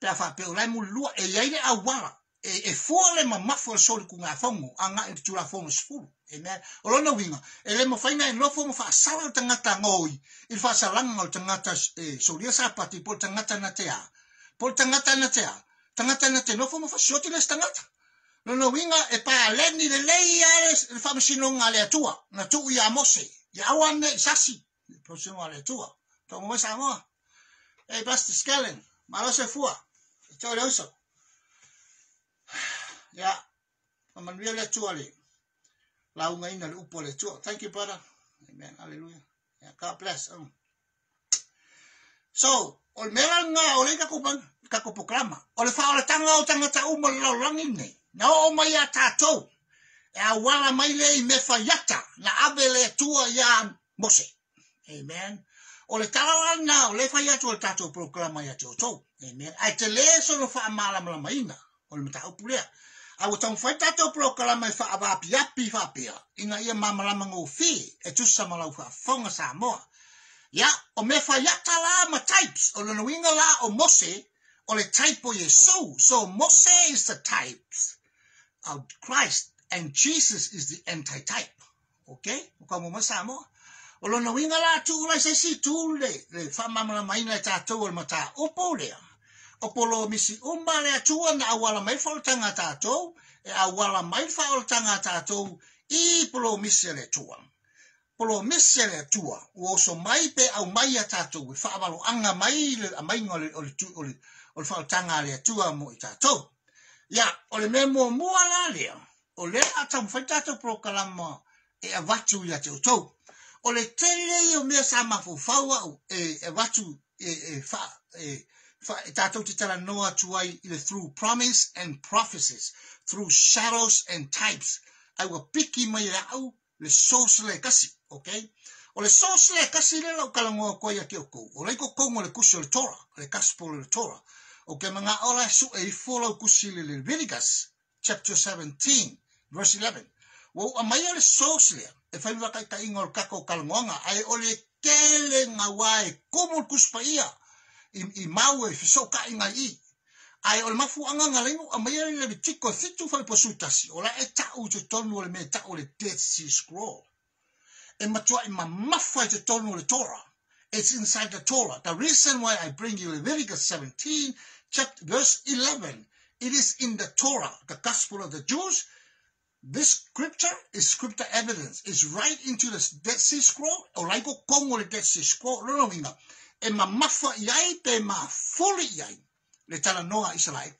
pe a whape o lai mu lua, e leile a wala, e, e fua le ma mafu al sori ku ngā whongo, a ngā e tura whongo sifuru. Amen. O lona winga, e le ma whainga e ngofo ma whaasara o tangata ngoi, i whaasaranga o tangata e, soria sapati po tangata na te a, po tangata na te a. Tangata na te nofo mo fasioti les tangata no no winga e pa leni de lei are le fa masino nga le atua. Na tu ia mose. Ia awa ne sasi. Le prosino ale atua. To mo sa mo skelen ma fua. E to le uso ya ma man le atua le la unga ina le le atua. Thank you para amen. Aleluya ya god bless. Um. so o mera nga o le ka ka ko o le fa o le tanga le lo nei. Na o mai a tatou e a wala mai le i me fa yata na abe le tua ya mose. Amen. O le tala na o le yata o le tatou programa ya tau tau amen. Ai te le so no fa amala mala maina o le mata upulea a o tau fai tatou programa e fa awapi api fa pia ina ia mamalama ngō fi e tusa malau fa fonga sa moa. Ya, o me fa yata la ma types, o lana winga la o Mose, o le type o Yesu. So Mose is the types of Christ, and Jesus is the anti-type. Okay? O ka mo masamo. O lona winga la tu la se si tu le le fa mama mai na ta tu o mata o po le. O polo misi umba le tu na awala mai fa tanga ta tu e awala mai o tanga ta tu i polo misi le tu. Polo misi le tu o so mai pe au mai ta tu fa avalo anga mai le mai ngole o le tu o le o le tanga le tu mo i ta tu. ia o le mea muamua la lea. O lea ataumafai tatou prokalama e avatu ia te outou o le tele i o mea sa mafaufau au e avatu e fa e, e, e tatou te talanoa atu ai i le through promise and prophecies through shadows and types. Aua piki mai e au le source le kasi okay o le source le kasi le lau kalagoa koai ake o kou. O lai kokogu o le kusi o le tora le gospel le tora O ke mga ora su e eh, follow kusi le Leviticus, chapter 17, verse 11. Wo a le source le, e fai waka ka ingo kako kalongonga ai ole kele nga wai komo kuspa ia i, i mau e fiso ka inga i. Ai ole mafu anga nga lengo a mai le bitiko situ fai posutasi ola eh, e ta u te tonu ole me ta ole Dead Sea Scroll. E matua i ma mafu te tonu ole Torah. It's inside the Torah. The reason why I bring you Leviticus 17 chapter verse 11 it is in the Torah the gospel of the Jews this scripture is scripture evidence. It's right into the Dead Sea Scroll. O lai ko kongo le Dead Sea Scroll. Rono winga. E ma mafa iai pe ma foli iai. Le tala noa Israel.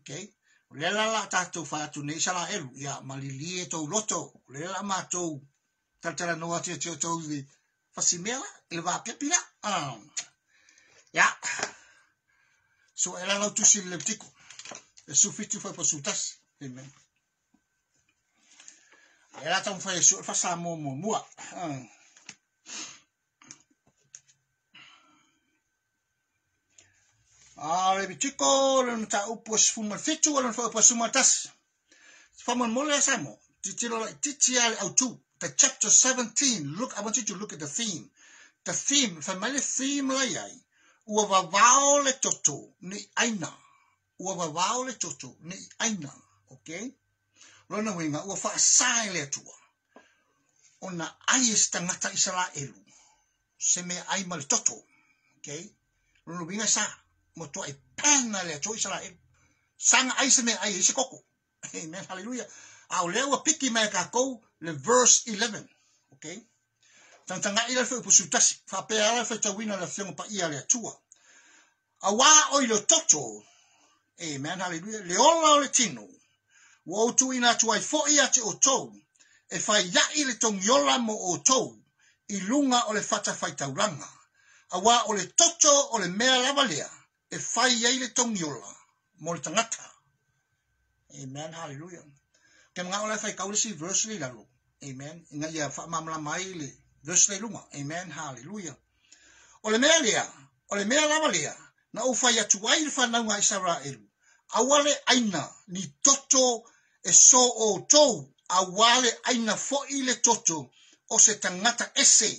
Okay. Le la la tātou whaatu ne isala eru. Ia ma li li e tau loto. Le la ma tau. Tala noa tia tia tau li. Fasi mea le wā pia pila. Um. Ia. So e la lau tusi le tiko. E sufitu whai pa sutasi. Amen. E la tau whai su fa sa mo mo mua. Ah, le bitiko le ta upo sfuma fitu le fa upo suma tas. Fama mole sa mo. Titilo titi al autu. The chapter 17. Look, I want you to look at the theme. The theme, family theme la yai. ua vavao le toto nei aina. Ua vavao le toto nei aina. Ok? Rona wenga, ua faa sae le atua. O na ai es tangata isala elu. Se mea ai ma le toto. Ok? Rona wenga sa. Mo toa e pena le atua isala elu. Ai se mea ai isi koko. Amen. Hallelujah. Au leo a piki mea kakou le verse 11. okay tantanga ila fwe pusu tasi, fape ala fwe ta wina la fengu pa ia le tua. A wā o ilo toto, amen, hallelujah, le ola o le tino, wā o tu ina tu ai fwe ia te o tou, e fai ia ili tong yola mo o to i lunga o le fata fai tauranga. A o le toto o le mea lava lea, e fai ia le tong yola mo le tangata. Amen, hallelujah. Ke mga ola fai kaulisi verse la lalo. Amen. Nga ia fa mamla mai le. Verse le luma Amen, hallelujah. O mea lea, o le mea lavalea, na o fai atu ai le isara Israelu. Awale aina ni toto e so o tou Awale aina fo i le toto o se tangata ese.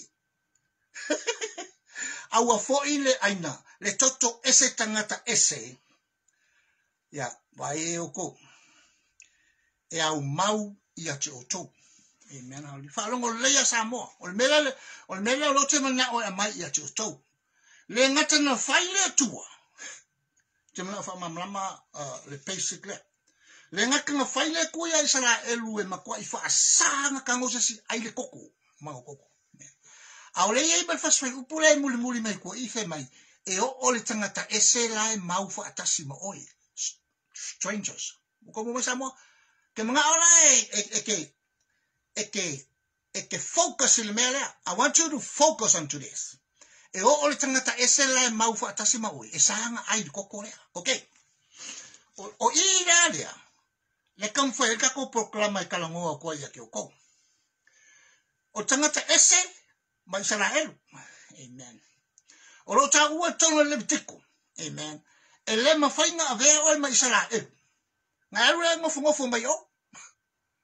Awa fo i le aina le toto ese tangata ese. Ya, vai e o. E au mau i atu o tou e fa longo leia sa mo. O mele o mele lo te mana o mai ia tu le ngata na fai le tua. Te mana fa mamlama uh, le basic le. Ngata na fai ku ia e sala elu e makua i fa sa na kango se si ai koko ma koko. A o leia i bal fas fai upu le muli muli mai ku i mai e o o le tangata ese lae mau fa atasi ma oi strangers. Como me llamo? Que me haga ahora es que e e, e ke e ke e ke focus le mea. I want you to focus on this. E o le tangata e se lai mau fa atasi ma oi. E sanga ai le koko lea. Okay. O, o i rea lea. Le kam whai ka ko proklama e kalangoa kua ia ke o kou. O tangata ese ma Israel. Amen. O lo ta ua le bitiko. Amen. E le ma whainga a vea oi ma Israel. Nga eru e ngofu ngofu mai o.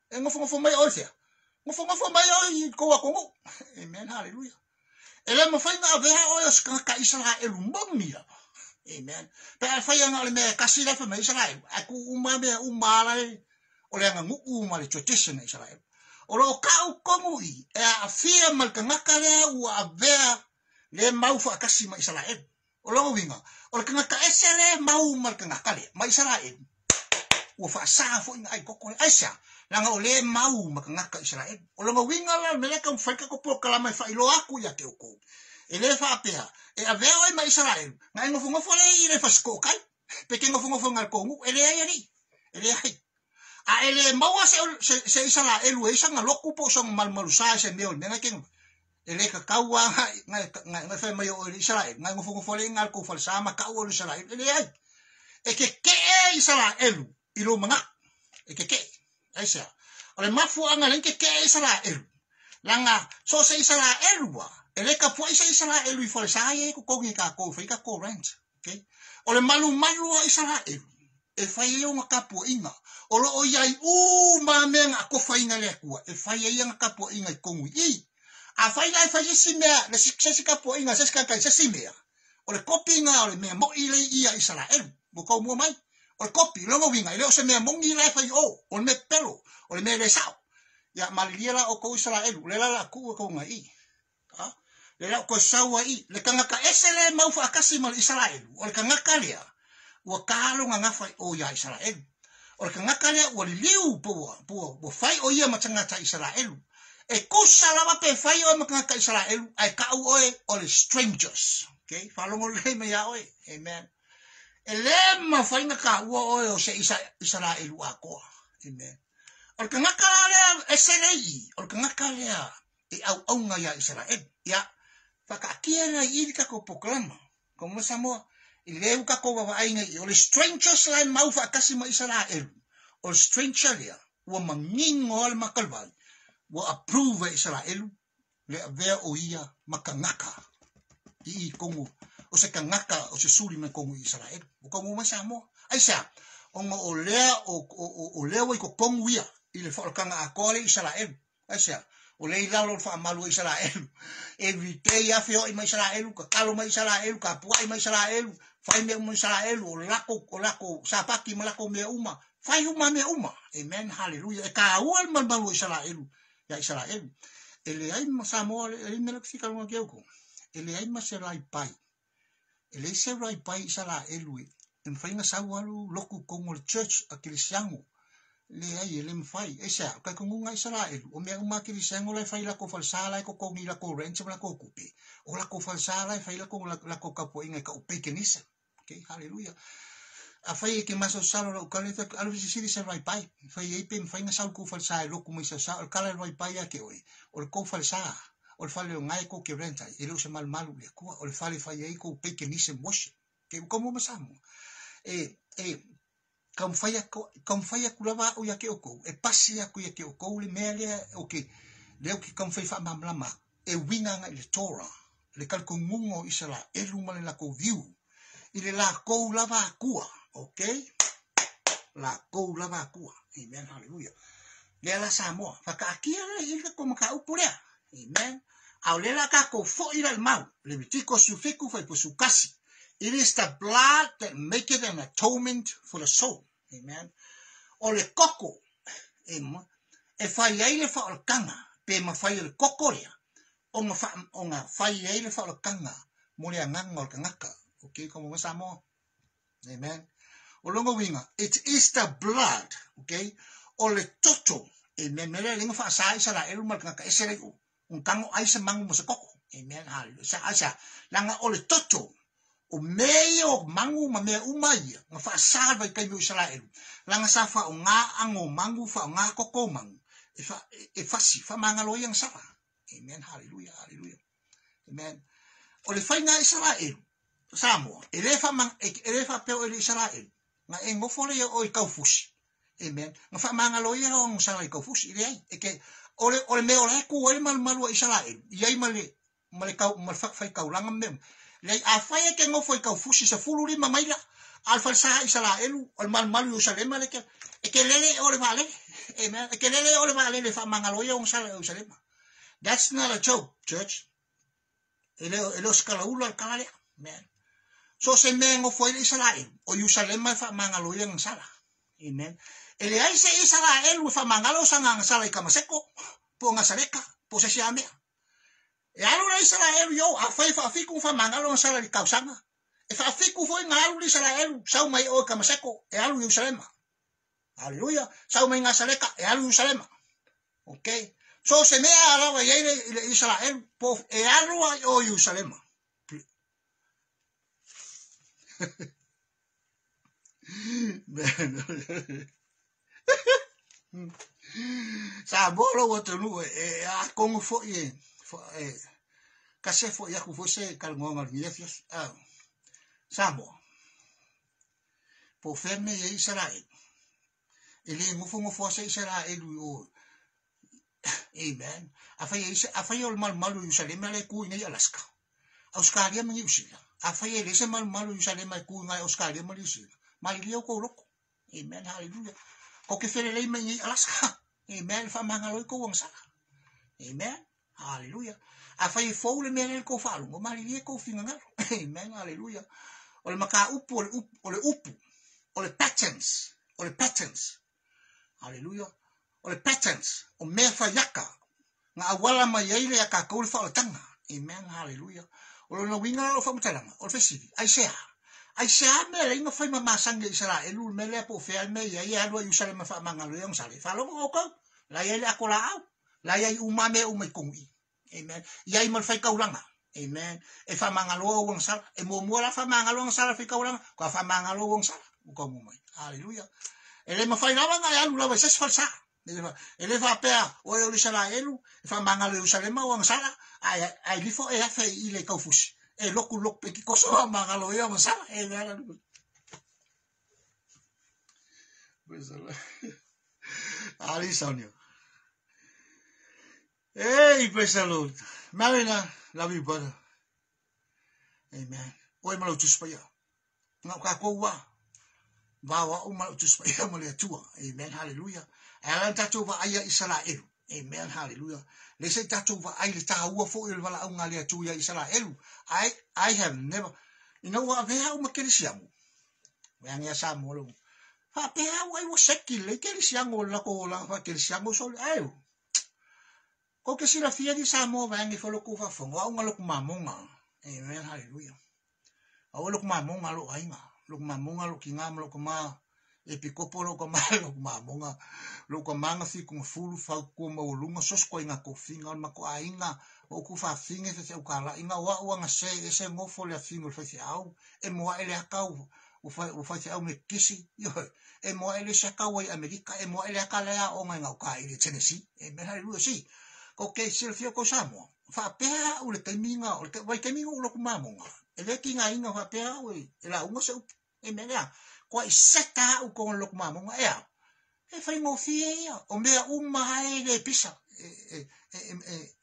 E ngofu ngofu mai o sea. mafomafoma ia i kou akogo amen haleluia e le mafai na avea oe ka isaraelu monia ya. amen. Pe ae fai aga o le mea kasi lai fama isaraelu ae aku uma mea uma lai o le agagu'u ma le tradition e isaraelu o loo ka'ukogu i e aafia ma le tagaka lea ua avea le mau fa'akasi ma isaraelu o loo uiga o le tagaka ese le mau ma le tagaka lea ma isaraelu ua fa'asā fo ina ai koko le langa ole le mau makangaka Israel. Ola nga winga la meleka mfaika ko po kala fa e ilo aku ya ke uko. E fa apea, e ma Israel, ngai ngofu ngofu le i le fasko kai, peke ngofu ngofu ngal kongu, e le ai ari, e ai. A e le maua se, se, se isala e esa isa som po song malmalusa se meo nenga kenga. E ka kaua ngai ngai fa mayo o Israel, ngai ngofu ngofu le ngal ko falsa ma kaua o Israel, e le ai. E ke ke e Israel, ilo manga, e ke ke. aisha ole mafu anga lenke ke Israel langa so se Israel wa. Ele ka po isa Israel i fole sa ye ko kongi ka ko fe ka ko rent okay ole malu malu Israel e fai e nga kapo inga. Olo o yai u ma menga ko fai nga le kua. E fai e kapo inga i kongu a fai lai fai si me le si se kapo inga se ka kai se si me ole kopinga ole me mo ile ia Israel mo ko mo mai. O le kopi, longo winga, i leo se mea mongi lai fai o. O le mea pelo, o le mea le sao. Ia malilia la o kou i sara elu. Le la la kua kou nga i. Le la o kou saua i. Le kangaka ese le maufa akasi mal i sara elu. O le kangaka lea ua kalo nga nga fai o ia Israel. O le kangaka lea ua liu po po ua fai o ia ma tangata Israel. E kusa lawa pe fai o ma kangaka Israel ai ka u oe o le strangers. Okay, falongo le me ya oe. Amen. E le ma fai nga ka ua o se Israel ua koa. Amen. O le kangaka lea e serei. O le kangaka lea e Israel. Ia, whakaakia na i ka ko poklama. Komo Samoa, i leu ka ko wa ai ngai o le strangers lai mau fa kasi ma Israel o le stranger lea ua mangingo al makalwai ua approve Israel le vea o ia makangaka i i kongu o se kangaka o se suri me kongu Israel. O kongu ma sa mo. Ai sa o nga o lea o, o, o, o lea wai ko kongu ia. I le a Israel. Ai sa o le lalo fa malu Israel. Every day a feo i Israel ka kalo ma Israel ka pua i Israel fai me uma Israel o lako o lako sa paki ma lako uma. Fai uma me uma. Amen hallelujah. E ka ual mal malu Israel. Ya Israel. Ele ai ma sa mo ele me lako fika lunga kioko ele ai ma se rai pai ele se rai pai Israel en fai nga sa walu loku kongo church a kirisiango le ai ele mfai e sa ka ko ngunga Israel o me uma kirisiango le fai lako falsala ko ko ni lako renche la ko kupe o lako falsala fai lako lako kapo inga ka upe kenisa okay hallelujah a fai ke maso salo lo kale ta alu si si se vai pai fai e pe fai nga sal ku fal sa lo ku mai sa o kale vai pai ya ke oi o ko olifale ogae kou kerent renta, e leu se malu, le akua o le fale fai ai kou peikenise mose ke ukomo masamo e e kaumafai aku lava au ia ke oukou e pasi aku ia ke oukou le mea lea oke lea uki kaumafai faamamalama e uiga agai le tora le kalikogugo i se e ma le lakou viu. I le lakou lava akua okay lakou lava akua amen haleluia lea la samoa. Fakaakia le i le kakomakaupu lea amen. Au le la ka kou fo i le mau, le vitiko su fiku fai pusu kasi. It is the blood that make it an atonement for the soul, amen. O le koko, emo, e fai ai le fa o kanga, pe ma fai le koko rea, o nga fai ai le fa o kanga, mo le anganga o le kangaka, okay, como masamo. Amen. O longo winga, it is the blood, okay, o le toto, amen, mele linga fa sa isa la elu mal kanga esere u, un kango aisa mangu mosokoko e eh, mea nga halo. Sa ah, asa langa ole toto. O mea o mangu ma mea uma nga fa salva i kaimi Israel. Langa sa fa o nga ango mangu fa o nga koko mangu e fa e fasi fa mangalo yang sa amen. Haleluya haleluya amen. Ole fai nga Israel. Samoa ele fa mang ele fa peo ele Israel. Nga e ngofole o e i kaufusi amen. Nga fa mangalo ia o sa e i kaufusi ile ai e ke ole ole me ole ku ole mal malu Israel yai male male kau mal fa fai kau langa mem. Le a fai ke ngo foi kau fusi se fulu lima maila. Al falsa Israel al mal malu Jerusalem male ke. E ke lele ole vale e me e ke lele ole vale le fa mangalo yo un sala Jerusalem that's not a joke church. Ele ele skalaula al kale man so se me ngo foi Israel o Jerusalem fa mangalo yo un sala. Amen. Ele ai se Israel fa mangalo sangang salai kamaseko po nga saleka po sa siyame. E alu na elu yo a fai fa fiku fa mangalo salai kausanga. E fa fiku foi nga alu li sala elu, sau mai o kamaseko e alu Yerusalem. Haleluya. Sau mai nga saleka e alu Yerusalem. Okay. So se mea alawa yele ile Israel po e alu o Yerusalem. sa bolo wa tonu e eh, eh, a kongo fo e fo e kase fo ya ku fo se kalngonga ni fios a sa bo. Po feme e Israel ele ngufo ngufo se Israel o amen. Afai afai yo mal malu Jerusalem le ku ni Alaska. Australia mi usila afai le se mal malu Jerusalem ku ngai Australia mi usila mai lio ko loko. Amen hallelujah. o ke lei mai ngai alaska. Amen. Wha maanga loi kou wangsaka. Amen. Hallelujah. A whai e fau le mele kou whalungo, maari lia kou whinga. Amen. Hallelujah. O le maka upu, o le upu, o le upu, o le patterns, o le patterns. Hallelujah. O le patterns, o mea wha yaka, nga awala mai eile a kakau le whaotanga. Amen. Hallelujah. O le na lo whamutalanga, o le whesivi, aisea sea ai se ame le inga fai mama sange isara e lu me le po fe me ia lo fa manga lo yang sale. Fa lo ko ko la ia le la ia u mame u me amen. Ia i mal fai kaulanga amen. E fa manga lo wang sala. E mo mo la fa manga lo sala fai kaulanga ko fa manga lo wang sala. Ko mo mai haleluya e le ma fai falsa e le fa pea o e o le sala elu e fa manga lo yu sale ma wang sala. Ai ai li fo e fa i le kaufusi Eh, e loku loku pe ki koso a magalo ia ma sa e ngara lu Besala. Ali sonio. Ei, pesalo. Marina, love you brother. Amen. Oi malo tu spaya. Nga ka ko wa. Ba wa o malo tu spaya mo le tua. Amen. Hallelujah. Alan tatu wa aya Israel. Amen, hallelujah. Le se tatou va ai le tāua fo i le wala au ngā lea tūia i sara elu. I, I have never, you know what, vea au makere siamu. Vea ngea sā mōlo. Fa pea au ai wo seki le kere siamu o lako o la, fa kere siamu so le au. Ko ke sira fia di sā mō vea ngi folo kufa fongo au ngā loku mamonga. Amen, hallelujah. Au loku mamonga lo ainga. Loku mamonga lo ki ngā maloku. e pe kopo lo ka lo ma monga lo ka manga fi kung fulu fa ko ma ulunga sos ko inga ko finga ma ko ainga o ku fa finga se o kala inga wa wa nga se e se mo fo le finga fa se au e mo ele aka o fa o fa se au me kisi yo e mo ele se ka wa amerika e mo ele aka le o nga ka ile tennessee e me ha lu si. Ko ke se fio ko samo fa pe o le taminga o le wa taminga o lo ku ma monga ele ki nga inga fa pe o e la unga se e me Kua i seta hau kongo loko mama ma. E whai ngō fie ia. O mea umaha e, e, e, e le pisa.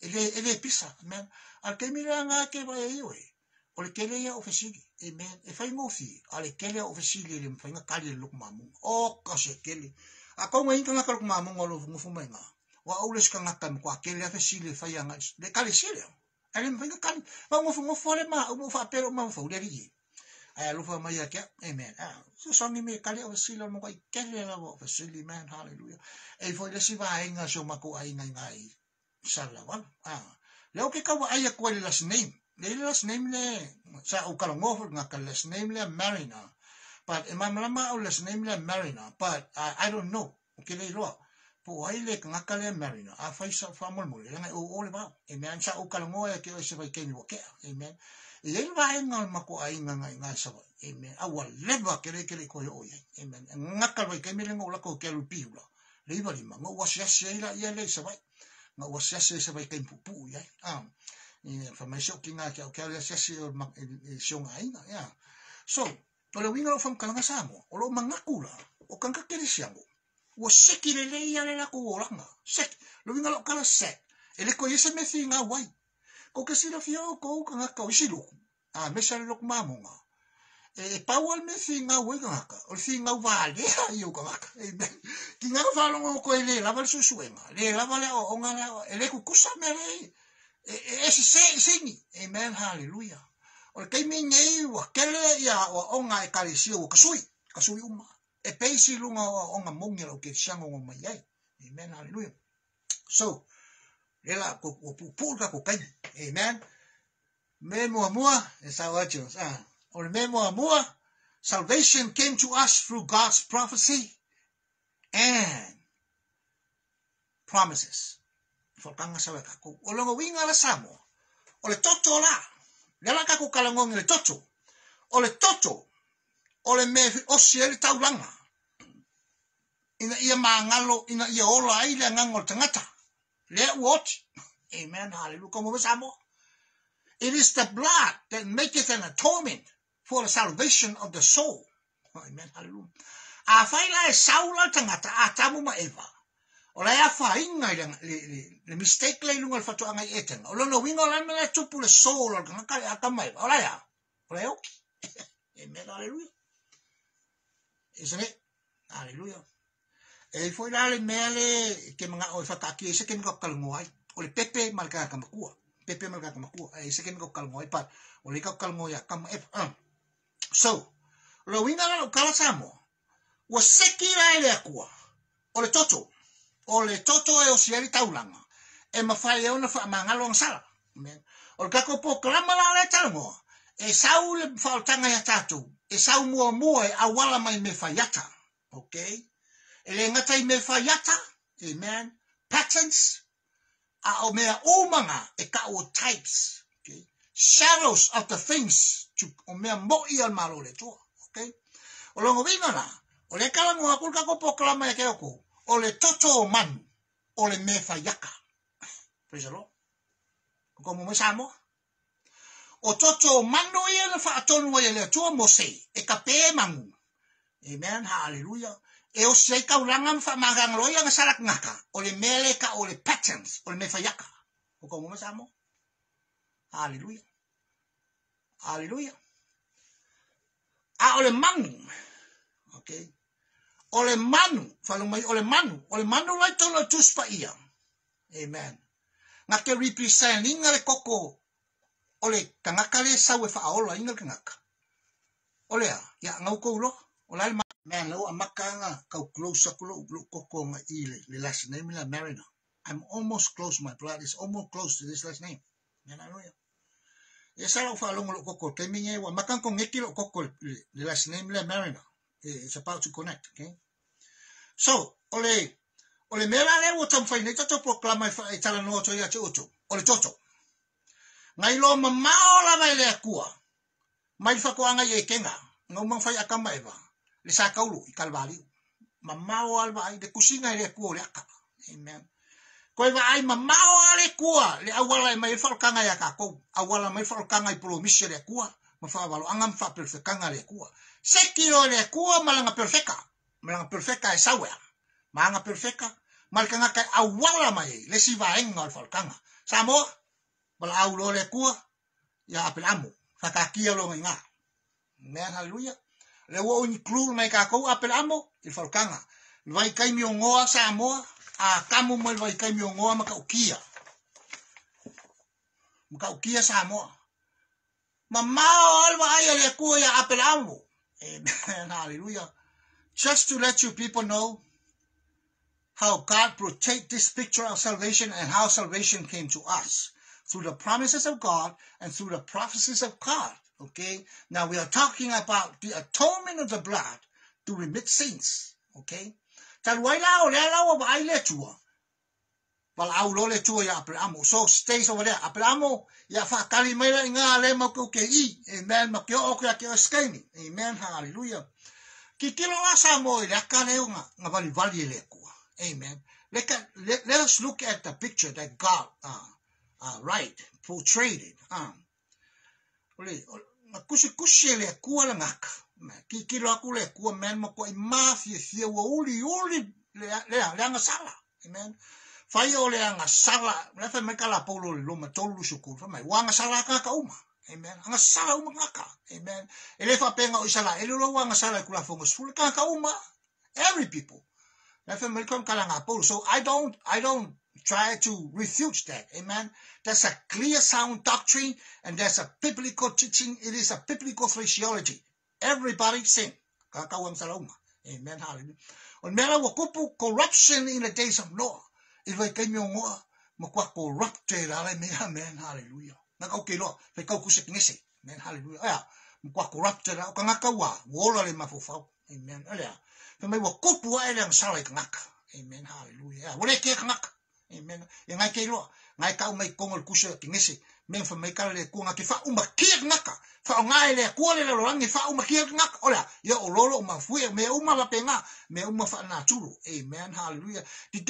E le pisa. Al ke mira ngā ke vai e iwe. O le kele ia ofesili. E mea e whai ngō fie. A kele ia ofesili le mwhainga kari le loko mama. O ka se kele. A kau ngai ngā loko mama ngā lo fungu fumai ngā. Wa aules ka ngaka mkwa kele ofesili whai anga. Le kare sile. Ale mwhainga kari. Ma ngofu ngofu ale ma. Ngofu apero ma ngofu. Ule rigi. Ai alufa mai akia amen. Ah so songi me kale o sila mo kai kele la o fasili man hallelujah. E foi le siva inga so mako ai ngai. Ngai sala wa. Ah leo ke kawa ai ko le last name. Le last name le sa o kala ngo nga ka last name le marina but e mamla ma o last name le marina but i, i don't know. Ke le ro po ai le nga ka le marina a fai sa fa mo mo le o o le ba e me o kala ngo e ke o se vai ke ni wo ke amen. Iai wae ngā mako ai ngā ngai ngā sawa. Amen. Awa lewa kere kere koe oi. Amen. Ngaka wai kai mele ngau lako ke alu piula. Lei wali ma. Ai la ia lei sawai. Ngau wasi asi ai sawai kai mpupu iai. Ah. Fa mai sio ki ngā kia o kia lea siasi o sio e, e, ngā inga. Yeah. So, o le winga o whamkalanga sāmo. O lo mangakula. O kanga kere siango. Ua seki le lei ia le lako o langa. Seki. Lo winga lo kala sek. Ele koe ese methi ngā. ko kasirafia ko kanga kausiru a mesa lok mamunga e paual me finga we kanga o finga vale yo kanga ki nga falo ko ele la val susuenga. Le la vale o ngana ele ku kusa mere e se se singi amen hallelujah. O le kaimi nei ua kele ia ua oga e kalesia ua kasui. Kasui uma. E peisi luga ua oga mogi lau kelisiaga ua mai ai. Amen haleluia so lela ko ko pu ka ko kai. Amen. Me mua mua e sa wacho. Ah, o me mua salvation came to us through God's prophecy and promises. Whakanga sa weka ko. O longa winga la samo. O le toto la. Lela ka ko kalangong le toto. O le toto. O le me o siele taulanga. Ina ia mangalo, ina ia ola ai le ngango tangata. Le what? Amen. Hallelujah. Como samo. It is the blood that maketh an atonement for the salvation of the soul. Amen. Hallelujah. A whaila e saula tangata a tamu ma eva. O la ia whainga i le, le, le mistake le lunga le whatu angai etanga. O lono winga o la mele tupu le soul o le ngaka le ata mai. O la ia. O la ia oki. Amen. Hallelujah. Isn't it? Hallelujah. E foi la le mea le ke mga o whakaki e se ke mga kalango ai. O le pepe malaka kamakua. Pepe malaka kamakua. E se ke mga kalango ai pat. O le ka kalango ia kama e. So, lo winga la kala samo. Wa seki la ele akua. O le toto. O le toto e o siari taulanga. E mawhai e ona wha mangalo ang sala. O le kako po kalama la le talango. E sau le whaotanga ya tatu. E sau mua mua e awala mai me whaiata. Okay? E le ngatai me. Amen. Patterns. A o mea umanga e o types. Okay? Shadows of the things tu o mea mo'i al malo le tua. Okay? O longo vinga na, o le kala mua kulka ko po kalama e ke oko, o le toto o manu, o le yaka. Praise the Lord. Mo mo O toto o manu ia le tua mo sei, e ka. Amen, hallelujah. e o sei kaulaga ma faamagaloi aga salakagaga o le mea le ka o le patterns o le mea ah, o kaugama sa mo haleluia haleluia a o le manu okay o le manu falomai o le manu o le manu lai tolu tusi paia amen. Ga ke represeniga le koko o le tagaka le sau e faaolo aiga le tagaka ah, o lea ia agau kou o la le Man, lo amaka nga kau close ako lo ulo koko nga ile. Le last name la Mariner. I'm almost close. My blood is almost close to this last name. Man, hallelujah. e sala o whaalongo lo koko te minge wa lo koko le last name le marina eh, it's about to connect okay so ole ole mera le wo tam fai nei tato proclama e tala no to te ole toto ngai lo ma mao la vai le akua mai fa ko anga ye kenga ngau mang fai lesa kaulu i kalvaliu mamao alva ai le kusinga i le kua le aka amen. Koe va ai mamao a le kua le auala e mai faalokaga ia kakou auala mai faalokaga i polomisi le kua ma faavaloaga ma faaperefekaga le kua seki o le kua ma laga perfeka ma laga perfeka e sauea ma perfeka ma le kagaka e lo le kua ia apelamu fakakia lo Le wo ni klul mai ka kou apel amu, i whalkanga. Vai kai mi o ngoa sa moa, a kamu mo vai kai mio ngoa maka ukia maka ukia sa mo ma mao alwa ai le ku ya apelamu eh, amen hallelujah. Just to let you people know how God protect this picture of salvation and how salvation came to us. Through the promises of God and through the prophecies of God. Okay. Now we are talking about the atonement of the blood to remit sins. Okay. tal wai la o le la o vai le tua pal au lo le tua ya abramo so stays over there. Abramo ya fa kali mai la nga le ma ke i amen. Ma ke o ke ke skani amen. Hallelujah. Ki kilo asa mo le ka le nga vali vali le ku amen let, let, let us look at the picture that God uh, uh, right portrayed it. Um ole kusi kusi le kua la ngaka ki ki lo aku le kua men mo ko i ma fi fi uli uli le le le sala amen. Fai o le anga sala le fa me kala polo le lo ma tolu su ku mai wanga sala ka uma. Amen. Anga sala uma ngaka amen. Ele fa penga o sala ele lo wanga sala ku la fongo ka uma. Every people. Le fa me kala nga so i don't i don't try to refute that amen that's a clear sound doctrine and that's a biblical teaching it is a biblical phraseology Everybody lauma. Amen. Hallelujah. Corruption in the days of Noah. I vai kai mio ngoa ma kwa corrupted amen. Hallelujah. Amen. Hallelujah. Corrupted o ka ngaka wa, wola le mafufau. Amen. Amen. Hallelujah. Amen. E ngai kei loa, ngai kau mai kongol kusa ki ngese. Men fa mai kala le kuanga ki fa uma kia ngaka. Fa o ngai le kua le lo rangi fa uma kia ngaka. Ola ia o lolo ma fue me uma va penga me uma fa na tulu amen hallelujah. The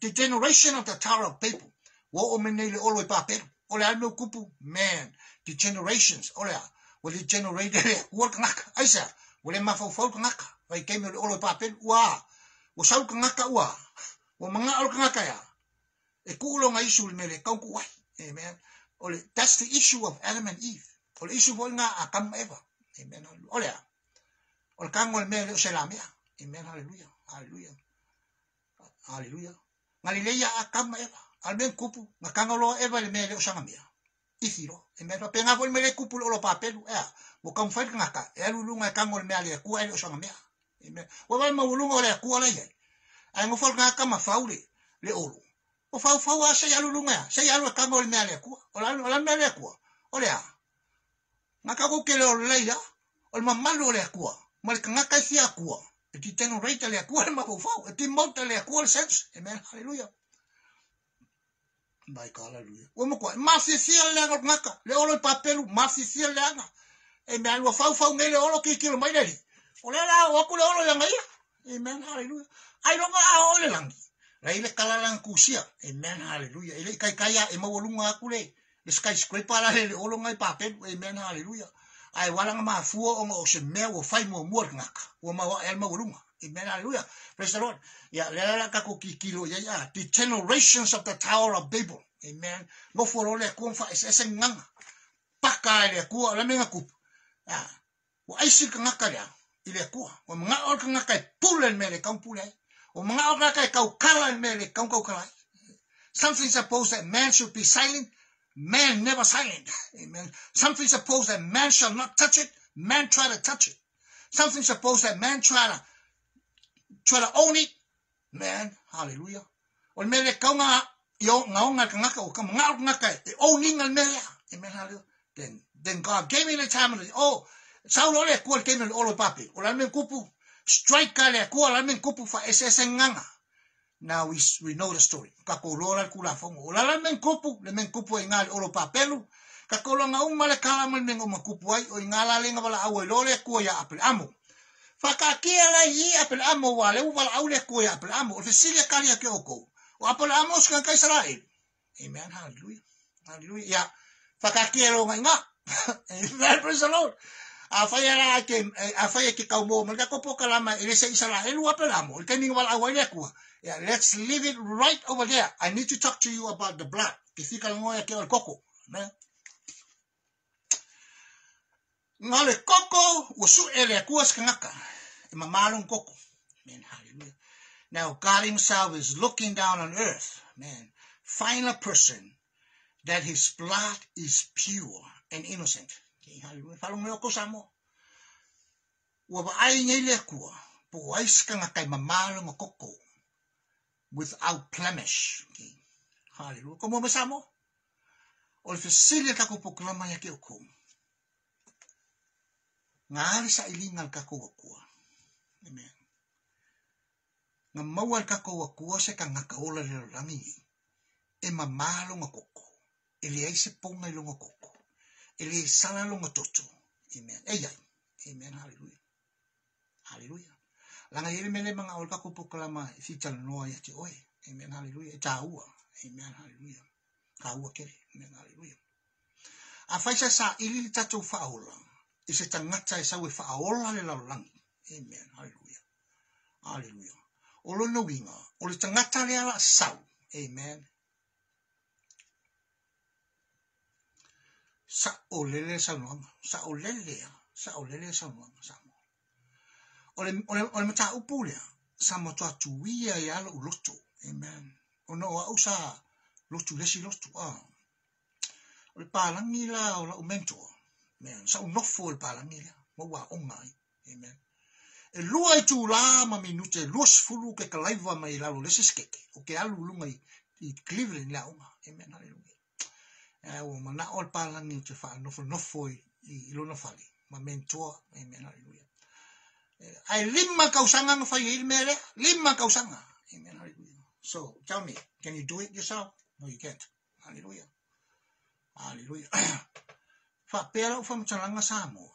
the generation of the Tara people wo o mene le olo i papero, ola al meu kupu man the generations. Ola wo the generate le kua ngaka. Aisa wo le ma fa ngaka. Vai kei me le olo i papero, wa wo sau ngaka wa wo manga ol ngaka ya e kulo isu le mele kau ku'ai amen Ole, that's the issue of Adam and Eve. Ole isu fo nga akam eva. Amen. Ole. Ole kango le mele se la mea. Amen. haleluya haleluya Hallelujah. Ngalileia kam eva. Al men kupu nga kango lo eva le mele o sanga mea. isiro Amen. pa penga fo mele kupu lo papelu. Ea. Mo kam fa nga ka. E lu nga kango le mele ku ele o sanga mea. Amen. Wa ba ma wulunga ole ku ye. Ai ngofol nga kama faule le olo o faufau a sei alu luga sei alu e kaga o le mea lekua o lana le akua o le a ga kakou kele o le o le mamalu o le akua ma le kagaka e fia akua e titego raita le akua le mafaufau e timauta le akua o le sense e mea haleluia mai ka haleluia ua makua e mafifia le leaga o tagaka le olo i papelu mafifia le leaga e mea lua faufau gai le olo kikilo mai leli o lea la o aku le olo i agaia e mea haleluia ailoga a o le la ile kalalang kusia amen hallelujah ile kai kaya e mawalunga aku le skyscraper la le olo ngai pape amen hallelujah ai walang ma fuo o o se me o fai mo mo ngaka o ma wa el mawalunga amen hallelujah praise the lord. Ya le la ka ko kikilo ya ya. The generations of the tower of babel. Amen. Mo foro le ko fa ese nganga paka le ko la menga kup ya o ai sik ngaka ya ile ko o nga o ngaka pulen me le kampule o mga o kai kau kala me le kau kau kala something supposed that man should be silent man never silent. Amen. Something supposed that man shall not touch it man try to touch it. Something supposed that man try to try to own it man hallelujah. O me le kau nga yo nga o nga o ka mga o nga kai e owning al me amen hallelujah. Then then God gave me the time oh Saulo le kual kemi o lo papi. O la men kupu strike kale ko la men kupu fa ese nganga. Now we we know the story. Ka ko lo la kula fongo. La la men kupu le men kupu e ngal oro papelu. Ka ko lo ngau male kala men men o makupu ai o ngala le ngala au lo le ko ya apel amo. Fa ka kia la yi apel amo wa le wala au le ko ya apel amo. O fe silia kali ke oko. O apel amo ska ka Israel amen. Hallelujah. Hallelujah. Ya fa ka kia lo nga amen. Praise the lord. A fai ara ke a fai ke ka mo ka ko poka lama eh, ele se isara ele eh, wa pela mo ke ni wala awa ya ku yeah let's leave it right over there. I need to talk to you about the blood. Ke fika ngoya ke koko ne? Ngale koko usu ele ku as ngaka. E mamalung koko. Man hallelujah. Now god himself is looking down on earth man. Find a person that his blood is pure and innocent okay hallelujah falong mo. Ko samo wa ba ai ngai le ku po ai skanga kai mamalo mo koko. Without blemish. Okay hallelujah como mo. Samo o le fesile ka ko poklama ya ke o ko ngali sa ilingal ka ko ko amen. Nga mawal ka ko ko se ka nga kaola le rangi. E mamalo mo koko. Ele ai se lo mo koko ili sanarlo mtoto amen. Ella. Amen. Hallelujah, haleluya langa yele mele manga olka ko poklama fitan no ya te este oe amen. Haleluya taua amen. Haleluya kaua kele amen. Haleluya afaisa sa ili tatou faaola i se tagata e sau e amen. Haleluya haleluya o lona uiga o le tagata le ala amen. sa'olele sanuama sa'olele sa'olele sanuama samo ole ole ole mata upule samo to atuia ia lo lotu amen. Ona o au sa lotu lesi lotu a ole ah. palangi la o la mentor amen. Sa unofo ole palangi la mo wa ongai amen. E lua i tūlā ma minute e lua sifulu ke kalaiva mai lalo lesi skeke o ke alu lunga i Cleveland la onga amen hallelujah e o mana ol pala ni te fa no no foi i no fali ma mentor amen hallelujah e, ai lima kausanga nga fai il mere lima kausanga amen hallelujah so tell me can you do it yourself? No you can't. Hallelujah. Hallelujah. Fa pera fa mtalanga samo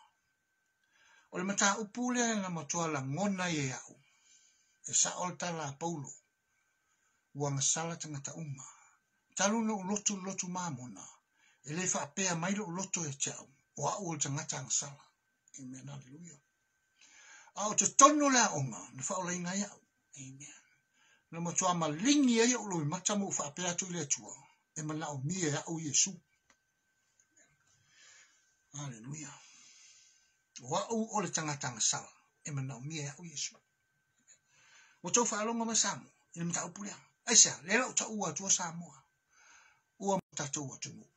o le mata upule na matua la ngona ye au. E sa olta la paulo. Ua tanga ta umma Talu no lotu lotu mamona. e le faapea mai lo'u loto e te au o a'u o le tagata agasala amen aleluia a o totonu o le aʻoga na fa'aolaina ai a'u. Amen. Na matoa maligi e ai o'u loi mata mo u faapea atu i le atua e manaʻomia e a'u iesu aleluia o a'u o le tagata agasala e manaʻomia e a'u iesu o tou fa'aloga ma samo i e le mataupu leaga aisa, le la'u taʻua atua sa moa. Ua matatou atunuu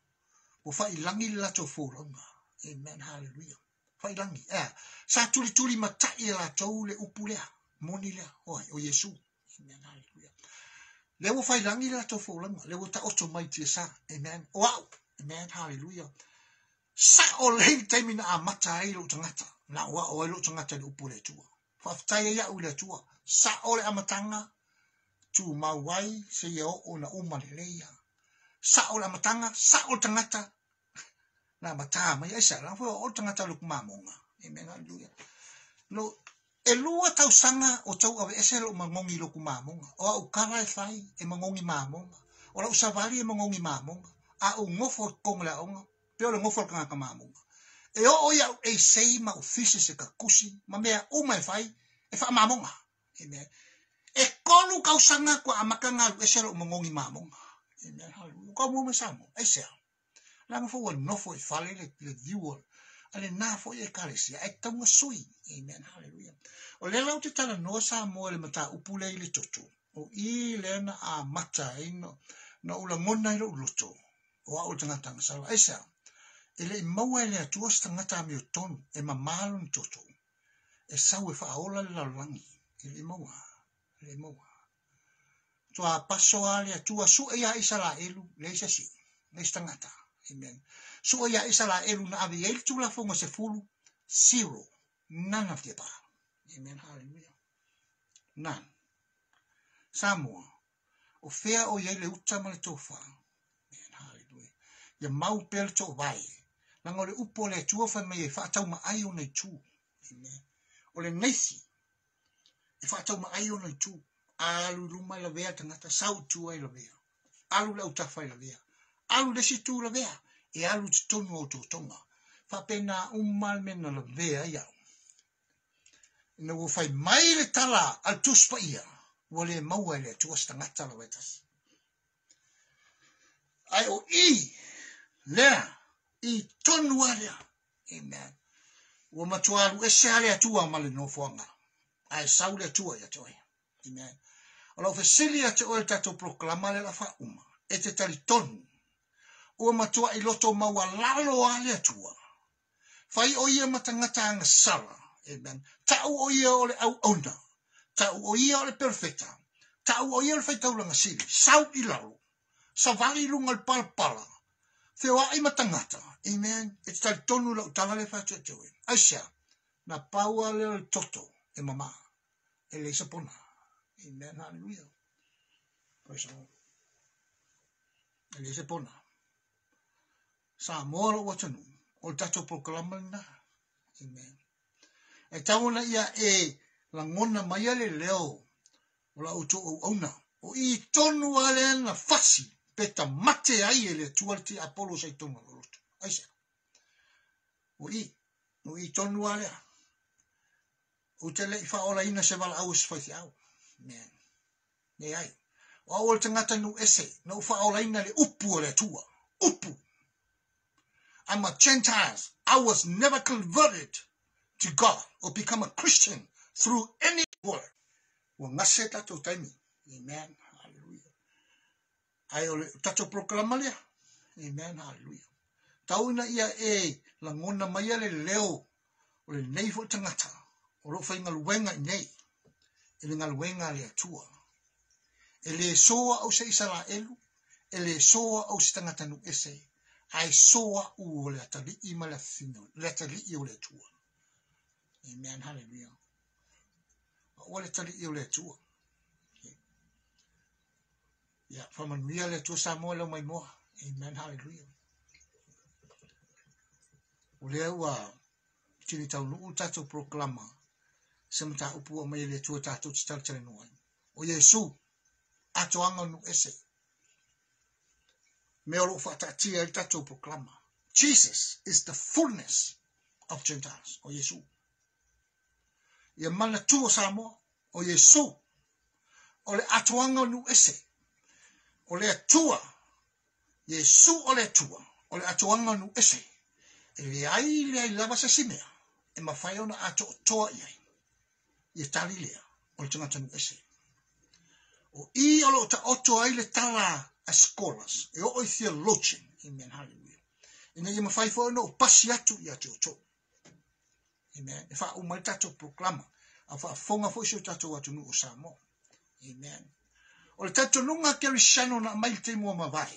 O fai langi la to fōranga. Amen, hallelujah. fai langi. Eh, sa tuli tuli matai la to le upulea Moni lea, oi, o Yesu. Amen, hallelujah. Le o fai langi la to fōranga. Le o ta oto mai tia sa. Amen. Wow. Amen, hallelujah sa o lei taimina a mata ai lo tangata na wa o lo tangata le upule tua fa ftai ya u le tua sa o le amatanga tu ma wai se yo o na Sao la matanga, sao tangata. Na mata mai ai sa la o tangata luk mamonga. E menga luya lo e lua tausanga o tau awe ese lo mangongi lo kumamonga. O au kara e fai e mangongi mamonga. O lau savari e mangongi mamonga. A o ngofo konga la onga. Peo le ngofo kanga ka mamonga. E o oia e sei ma ofisi se ka kusi. Ma mea o e fai e fa mamonga. E mea. E kolu kausanga kwa amakanga lo ese lo mangongi mamonga. Amen. Hallelujah. Kau mau mesamu. Aisyah. Lama fu wan no fu fale le le diwa. Ale na fo e kalesia. E tamu sui. Amen. Hallelujah. O le lau te tala no sa mo le mata upule le totu. O i le na a mata e no no ula mona le luto. O a ulta ngata ngasalwa. Aisyah. Ele i maua ele atua sa ngata mi o tonu. E ma malo ni totu. E sawe fa aola le lalangi. Ele i maua. Ele i maua. toa pasoa le atua suʻe iā isalaelu leai se asiʻi lei se tagata amen. Suʻe iā isalaelu na avi ai le tulafoga sefulu zero. None of the above. Amen. Hallelujah. None. Samoa. O fea o iai le uta ma le tofa. Amen. Hallelujah. Ia mau pea le toʻavae laga o le upu o le atua fai mai e ai faatauma'ai ona itu amen. O le naisi e faatauma'ai ona itu alu luma i lavea tangata sautua i lavea alu lautafa i lavea alu lesitu i lavea e alu tutonu o totonga faapena umalmena lavea iau ina ua fai mai le tala al tuspa ia. Ua lē maua i le atua setagata lau etasi ae o i lea i tonu alea amen. Ua matuā alu ese a le atua ma le nofoaga ae sau le atua ia toe amen. Ala fe sili a te oe proklama le la fa uma. E te tali tonu. Ua matua i loto maua lalo alea atua. Fai o ia matangata anga sala. Amen. Tau o ia ole au ona. Tau o ia ole perfecta. Tau o ia ole faitaulanga sili. Sau i lalo. Sa vali lunga al palpala. Te o ai matangata. Amen. E te tali tonu lau tala le fatu e tewe. Aisha. Na paua le toto e mama. E le isa. Amen. Hallelujah. Praise the Lord. E le isa pona. Sa mora o watanu. O tato proklama na. Amen. E tawana ia e la ngona mai ale leo. O la uto o ona. O i tonu ale na fasi peta mate ai ele tuarti apolo sai tonu loto. Aisa. O i, o i tonu ale. O te le fa ola ina se wala au sfaithi au. Men. Ne ai. O au te ngata nu ese, na ufa ola ina le upu le tua. Upu. I'm a Gentiles. I was never converted to God or become a Christian through any word. Wa ngase tato taimi. Amen ai proklama lea. Amen, hallelujah. Tau ina ia e la ngona mai ale leo o le neifo tangata O lo nei. e le galuega le atua. E lē soa au se isaraelu e lē soa au se tagata nuese ae soa aʻu o le atalii ma le atalii o le atua. Amen haleluia ua le atalii o le atua. Ia famanuia le atua sa moa lau maimoa amen haleluia o lea ua tini taunuu tatou proklama se mataupu mai le tua tatou te talitalinuga ai. O iesu atoaga o nuu ese. Me o loo faataatia i tatou proclama jesus is the fullness of gentiles. O iesu ia manatua o samoa o iesu o le atoaga o nu ese. O le atua iesu o le atua o le atoaga o nuu ese e leai leai lava sesimea e mafai ona atootoa i ai. لتعليلها ultimamente é assim o i o ta oto ai le tala a escolas e o i lochin i men hallelujah e nei ma fai fo no pasi atu ia te oto amen e fa o mai tato proclama a fa fonga fo so tato atu no samo amen o le tato lunga ke risano na mai te mo ma vai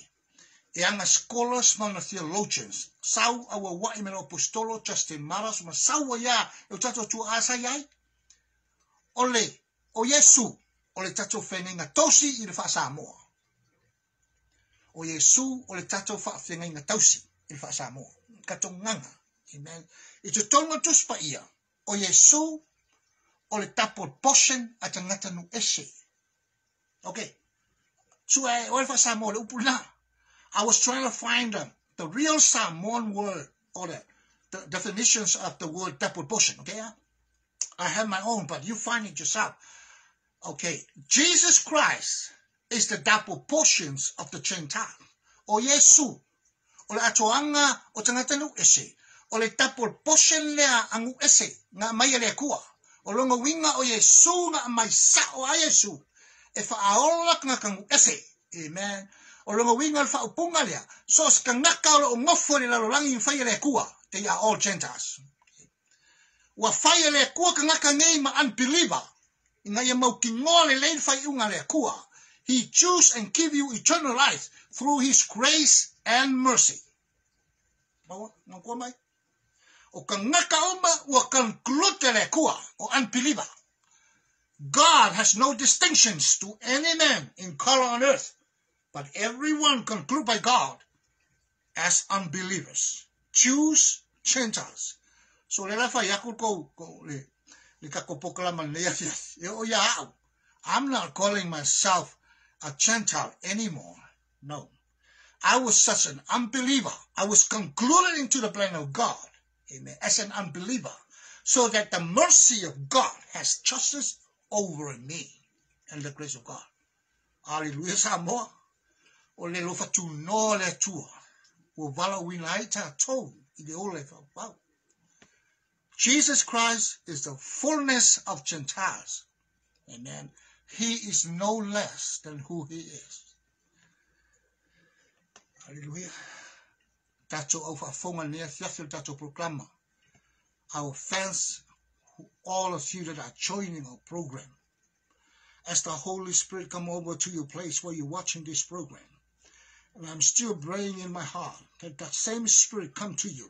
e anga scholars mana theologians sau awa wa i mena apostolo just in maras ma sau ia e o tato tu asa iai ole o Yesu o le tato whenenga tausi i le whaasa moa o Yesu o le tato whenenga tausi i le whaasa moa kato nganga amen. I te tonga tuspa ia o Yesu o le tapo posen a tangata nu ese. Ok Sua o le whaasa moa le I was trying to find the real Samoan word or the, the definitions of the word double portion. Okay, ah? I have my own, but you find it yourself. Okay, Jesus Christ is the double portions of the Gentile. O Yesu, o le atoanga o tangatanu ese, o le double portion lea angu ese, nga mai le kua. O longa winga o Yesu nga mai sa o a Yesu, e fa aola nga kangu ese. Amen o longa winga al fa'u punga lea, so ska ngaka o o ngofo ni lalo langi whai le kua, they are all Gentiles. Wa whai le kua ka ngaka ngei ma unbeliever, inga ia mau ki ngoa le unga le kua, he choose and give you eternal life through his grace and mercy. Mai? O ka ngaka uma ua conclude le kua, o unbeliever. God has no distinctions to any man in color on earth, but everyone concluded by God as unbelievers. Jews, Gentiles. So le lafa yaku ko ko le le kako poklama le ya e o ya I'm not calling myself a Gentile anymore. No. I was such an unbeliever. I was concluded into the plan of God. Amen. As an unbeliever. So that the mercy of God has justice over me. And the grace of God. Hallelujah. Samoa o le lofa tu no le tua. O vala wina ai ta tau i le ole fa pau. Jesus Christ is the fullness of Gentiles. Amen. He is no less than who he is. Hallelujah. Tato au fa fonga nea fiafil tato proclama. Our fans, all of you that are joining our program, as the Holy Spirit come over to your place where you're watching this program, and I'm still praying in my heart that that same Spirit come to you,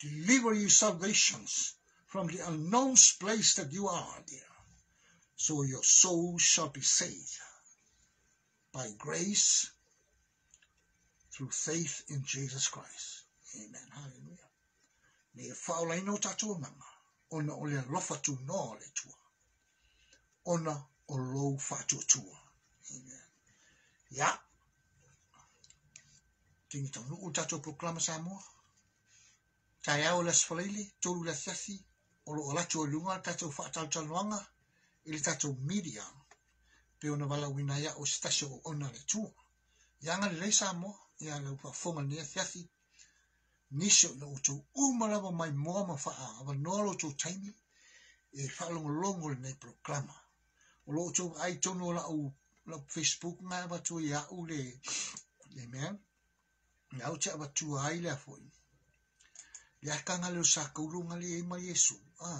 deliver you salvations from the unknown place that you are there, so your soul shall be saved by grace through faith in Jesus Christ. Amen. Hallelujah. Ne faula ino tatua mama. Ona o le lofa tu no le tua. Ona o lo fatu tua. Amen. Ya. tingi tau nuu tato proklama sa taeao le asafalaile tolu le asiasi o loo latu o luga le tatou faatalutaloaga i le tatou media. Pe ona valauina ia o se tasi o ona le atua ia ga sa moa ia lau faafoga lenei asiasi nisi o loo uma lava mai moa ma faavanoa lotou taimi e faalogologo lenei proklama o loo tou tonu o laʻu lau facebook ga avatu i aʻu le le mea le au te avatua ai lea foʻi leaka ngale o sa kaulu ngale e ma Yesu a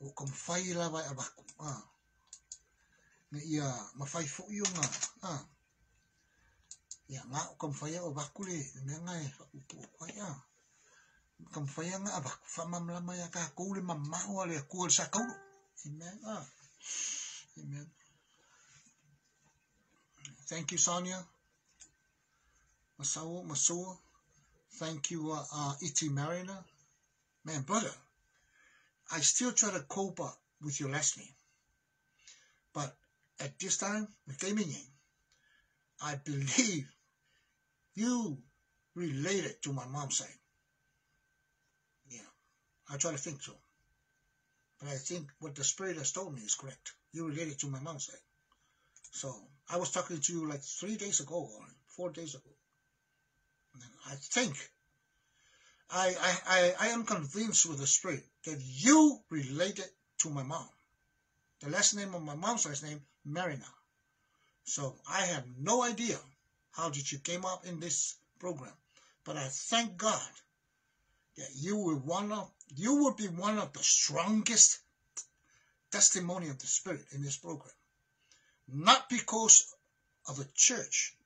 o kam fai e lawa a waku a. Na ia ma fai fo i nga a. Ia nga o kam fai o e waku le me nga e upu o kwai a kam fai nga a waku fa mam lama ya ka kaule ma mao ale a kuol sa kaulu. Amen a. Amen. Thank you, Sonia. Masawa, Masawa. Thank you, uh, uh, Iti Mariner. Man, brother, I still try to cope up with your last name. But at this time, I believe you related to my mom's side. Yeah, I try to think so. But I think what the spirit has told me is correct. You related to my mom's side. So I was talking to you like three days ago or four days ago. I think I, I, I, am convinced with the spirit that you related to my mom. The last name of my mom's last name, Marina. So I have no idea how did you came up in this program. But I thank God that you will one of you will be one of the strongest testimony of the spirit in this program. Not because of the church.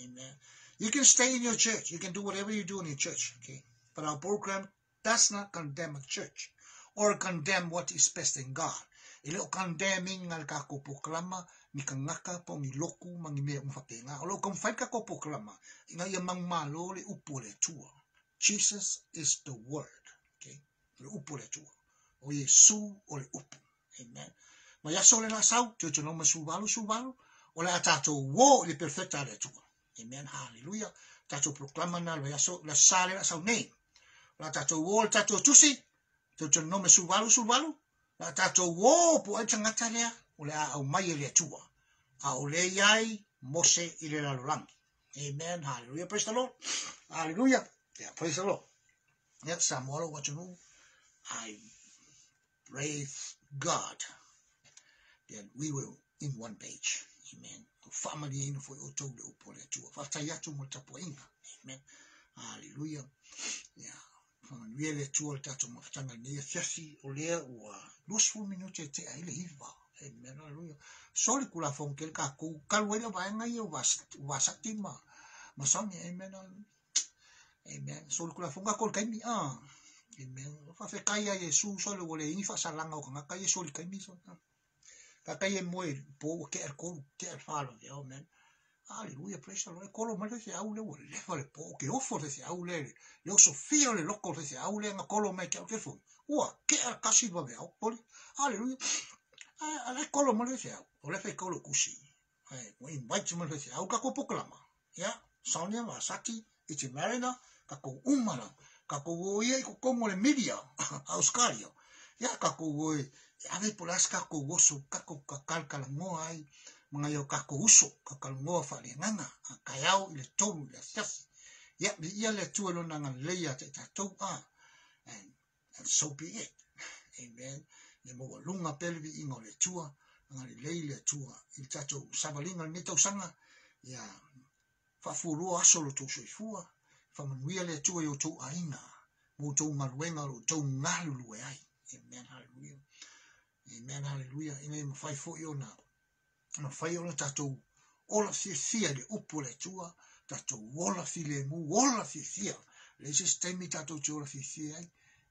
Amen. You can stay in your church. You can do whatever you do in your church. Okay. But our program does not condemn a church or condemn what is best in God. Ile o condemning ngal ka ko proklama ni ka ngaka po ni loku mangi me umfapenga. O lo kom fai ka ko proklama. Inga ia mang malo le upo le tua. Jesus is the word. Okay. Le upo le tua. O Yesu o le upo. Amen. ma ia sole na sau te te noma suvalu suvalu o le a tātou le perfecta ale atua amen haleluia. Tātou proclama na lo iaso la sale sau nei la tātou wō le tātou tusi te te noma suvalu suvalu la tātou wō po e tangata lea o le a au mai le atua a o le iai mose i le lalolangi amen haleluia praise the lord. Haleluia. Yeah, praise the lord. Yeah, Samuel, what you know, I praise God then we will in one page amen ufamali inu foi otou le upoleatua faafetai atu mo le tapuaʻiga amen. Aleluia ia famanuia le atua o le tatou mafataga lenei afiafi o lea ua luasulu minute te ai le hiva. Amen aleluia soli kulafogoke le kakou kalu ai le vaega ia ua satima. Ma sami amen. Amen soli kulafogo ako le kaimi a. Amen. Faafekai a iesu sole ua leaigi faasalaga o kagaka ia soli kaimi sona Ka kai e moe po ke er ko ke er whalo te au man Aleluia, praise the Lord. Kolo mai te au le wole lewa le po ke ofo te au le le o sofia le loko te au le nga kolo mai ke au te fo. Ua ke er kasi va me au poli. Aleluia. A le kolo mai te au. O le fe kolo kusi. Mo invite mai te au ka ko poklama. Ya, Sonia Masaki, iti marina ka ko umana ka ko wo i ko kongo le media Australia. Ya ka ko wo ave pola as kako woso kako kakal kalangoa ai. Magaio kako uso kakalagoa faaleagaga akaiao i le tolu i le afiafi ia le ia le atua lona agalelei a a and so be it. Amen. Le maualuga pe le viiga o le atua agalelei le atua i le tatou savaliga lenei tausaga ia faafualua aso lotou soifua. Famanuia le atua i outou aiga mo outou galuega o loutou galulue ai. Amen. Haleluia Amen, hallelujah. Ina ima fai fo i ona. Ina fai ona tatou. Ola si sia le upo le tua. Tatou ola si le mu. Ola si. Le se stemi tatou te ola si sia.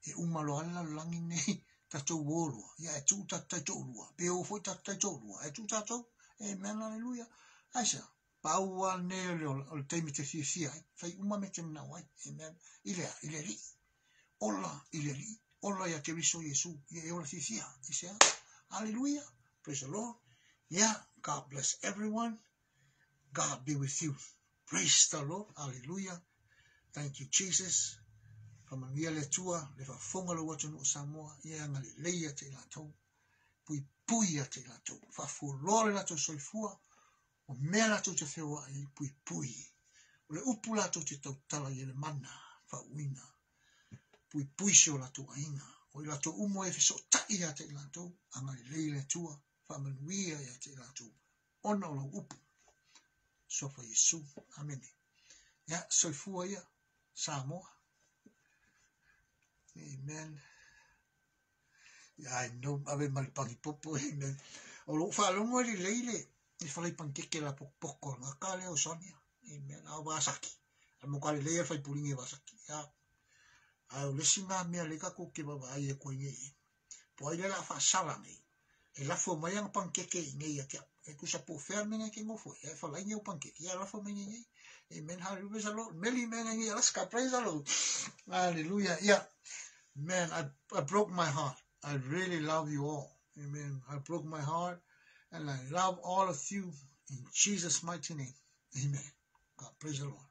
E umalo ala langi nei. Tatou olua. Ia e tu tatou tolua. Pe o foi tatou tolua. E tu tatou. Amen, hallelujah. Aisa. Paua ne le ola temi te sia sia. Fai umame te mna wai. Amen. Ile a. Ile li. Ola. Ile. Ile li. Ola ya te riso Yesu. Ia e ola fia fia. Isea. Ah, Hallelujah. Ah. Praise the Lord. Yeah, God bless everyone. God be with you. Praise the Lord. Hallelujah. Thank you, Jesus. Pamania le tua, le fa fonga lo watu no Samoa, ia nga le leia te la pui pui a te la tau, fa fu lore soifua, o mea la tau te whewa ai pui pui. O le upu la te tau tala i le mana, fa uina, pui pui se o lato ainga. O i lato umo e fiso tai ia te lato, anga i leile tua, whamanuia ia te lato. Ona o lau upu. Sofa Yesu. Amene. Ia, soi fua ia. Samoa. Amen. Ia, e nou, ave malipangi popo. Amen. O lo ufa alongo e li le I falei pankeke la pokpoko. Nga kale o sonia. Amen. A wasaki. Amo kale leia fai pulingi wasaki. Amen. Au lesi ngā mea leka ko ke baba ai e koe ngei. Po ai la fa sala nei. E la fo mai ang pankeke i ngei a kia. E kusa po fea menga ke ngofo. E fa lai ngeu pankeke. Ya la fo menga ngei. Amen. Hallelujah. Lord. Meli menga ngei. Alaska. Praise the Lord. Hallelujah. Yeah. Man, I, I broke my heart. I really love you all. Amen. I broke my heart and I love all of you in Jesus' mighty name. Amen. God praise the Lord.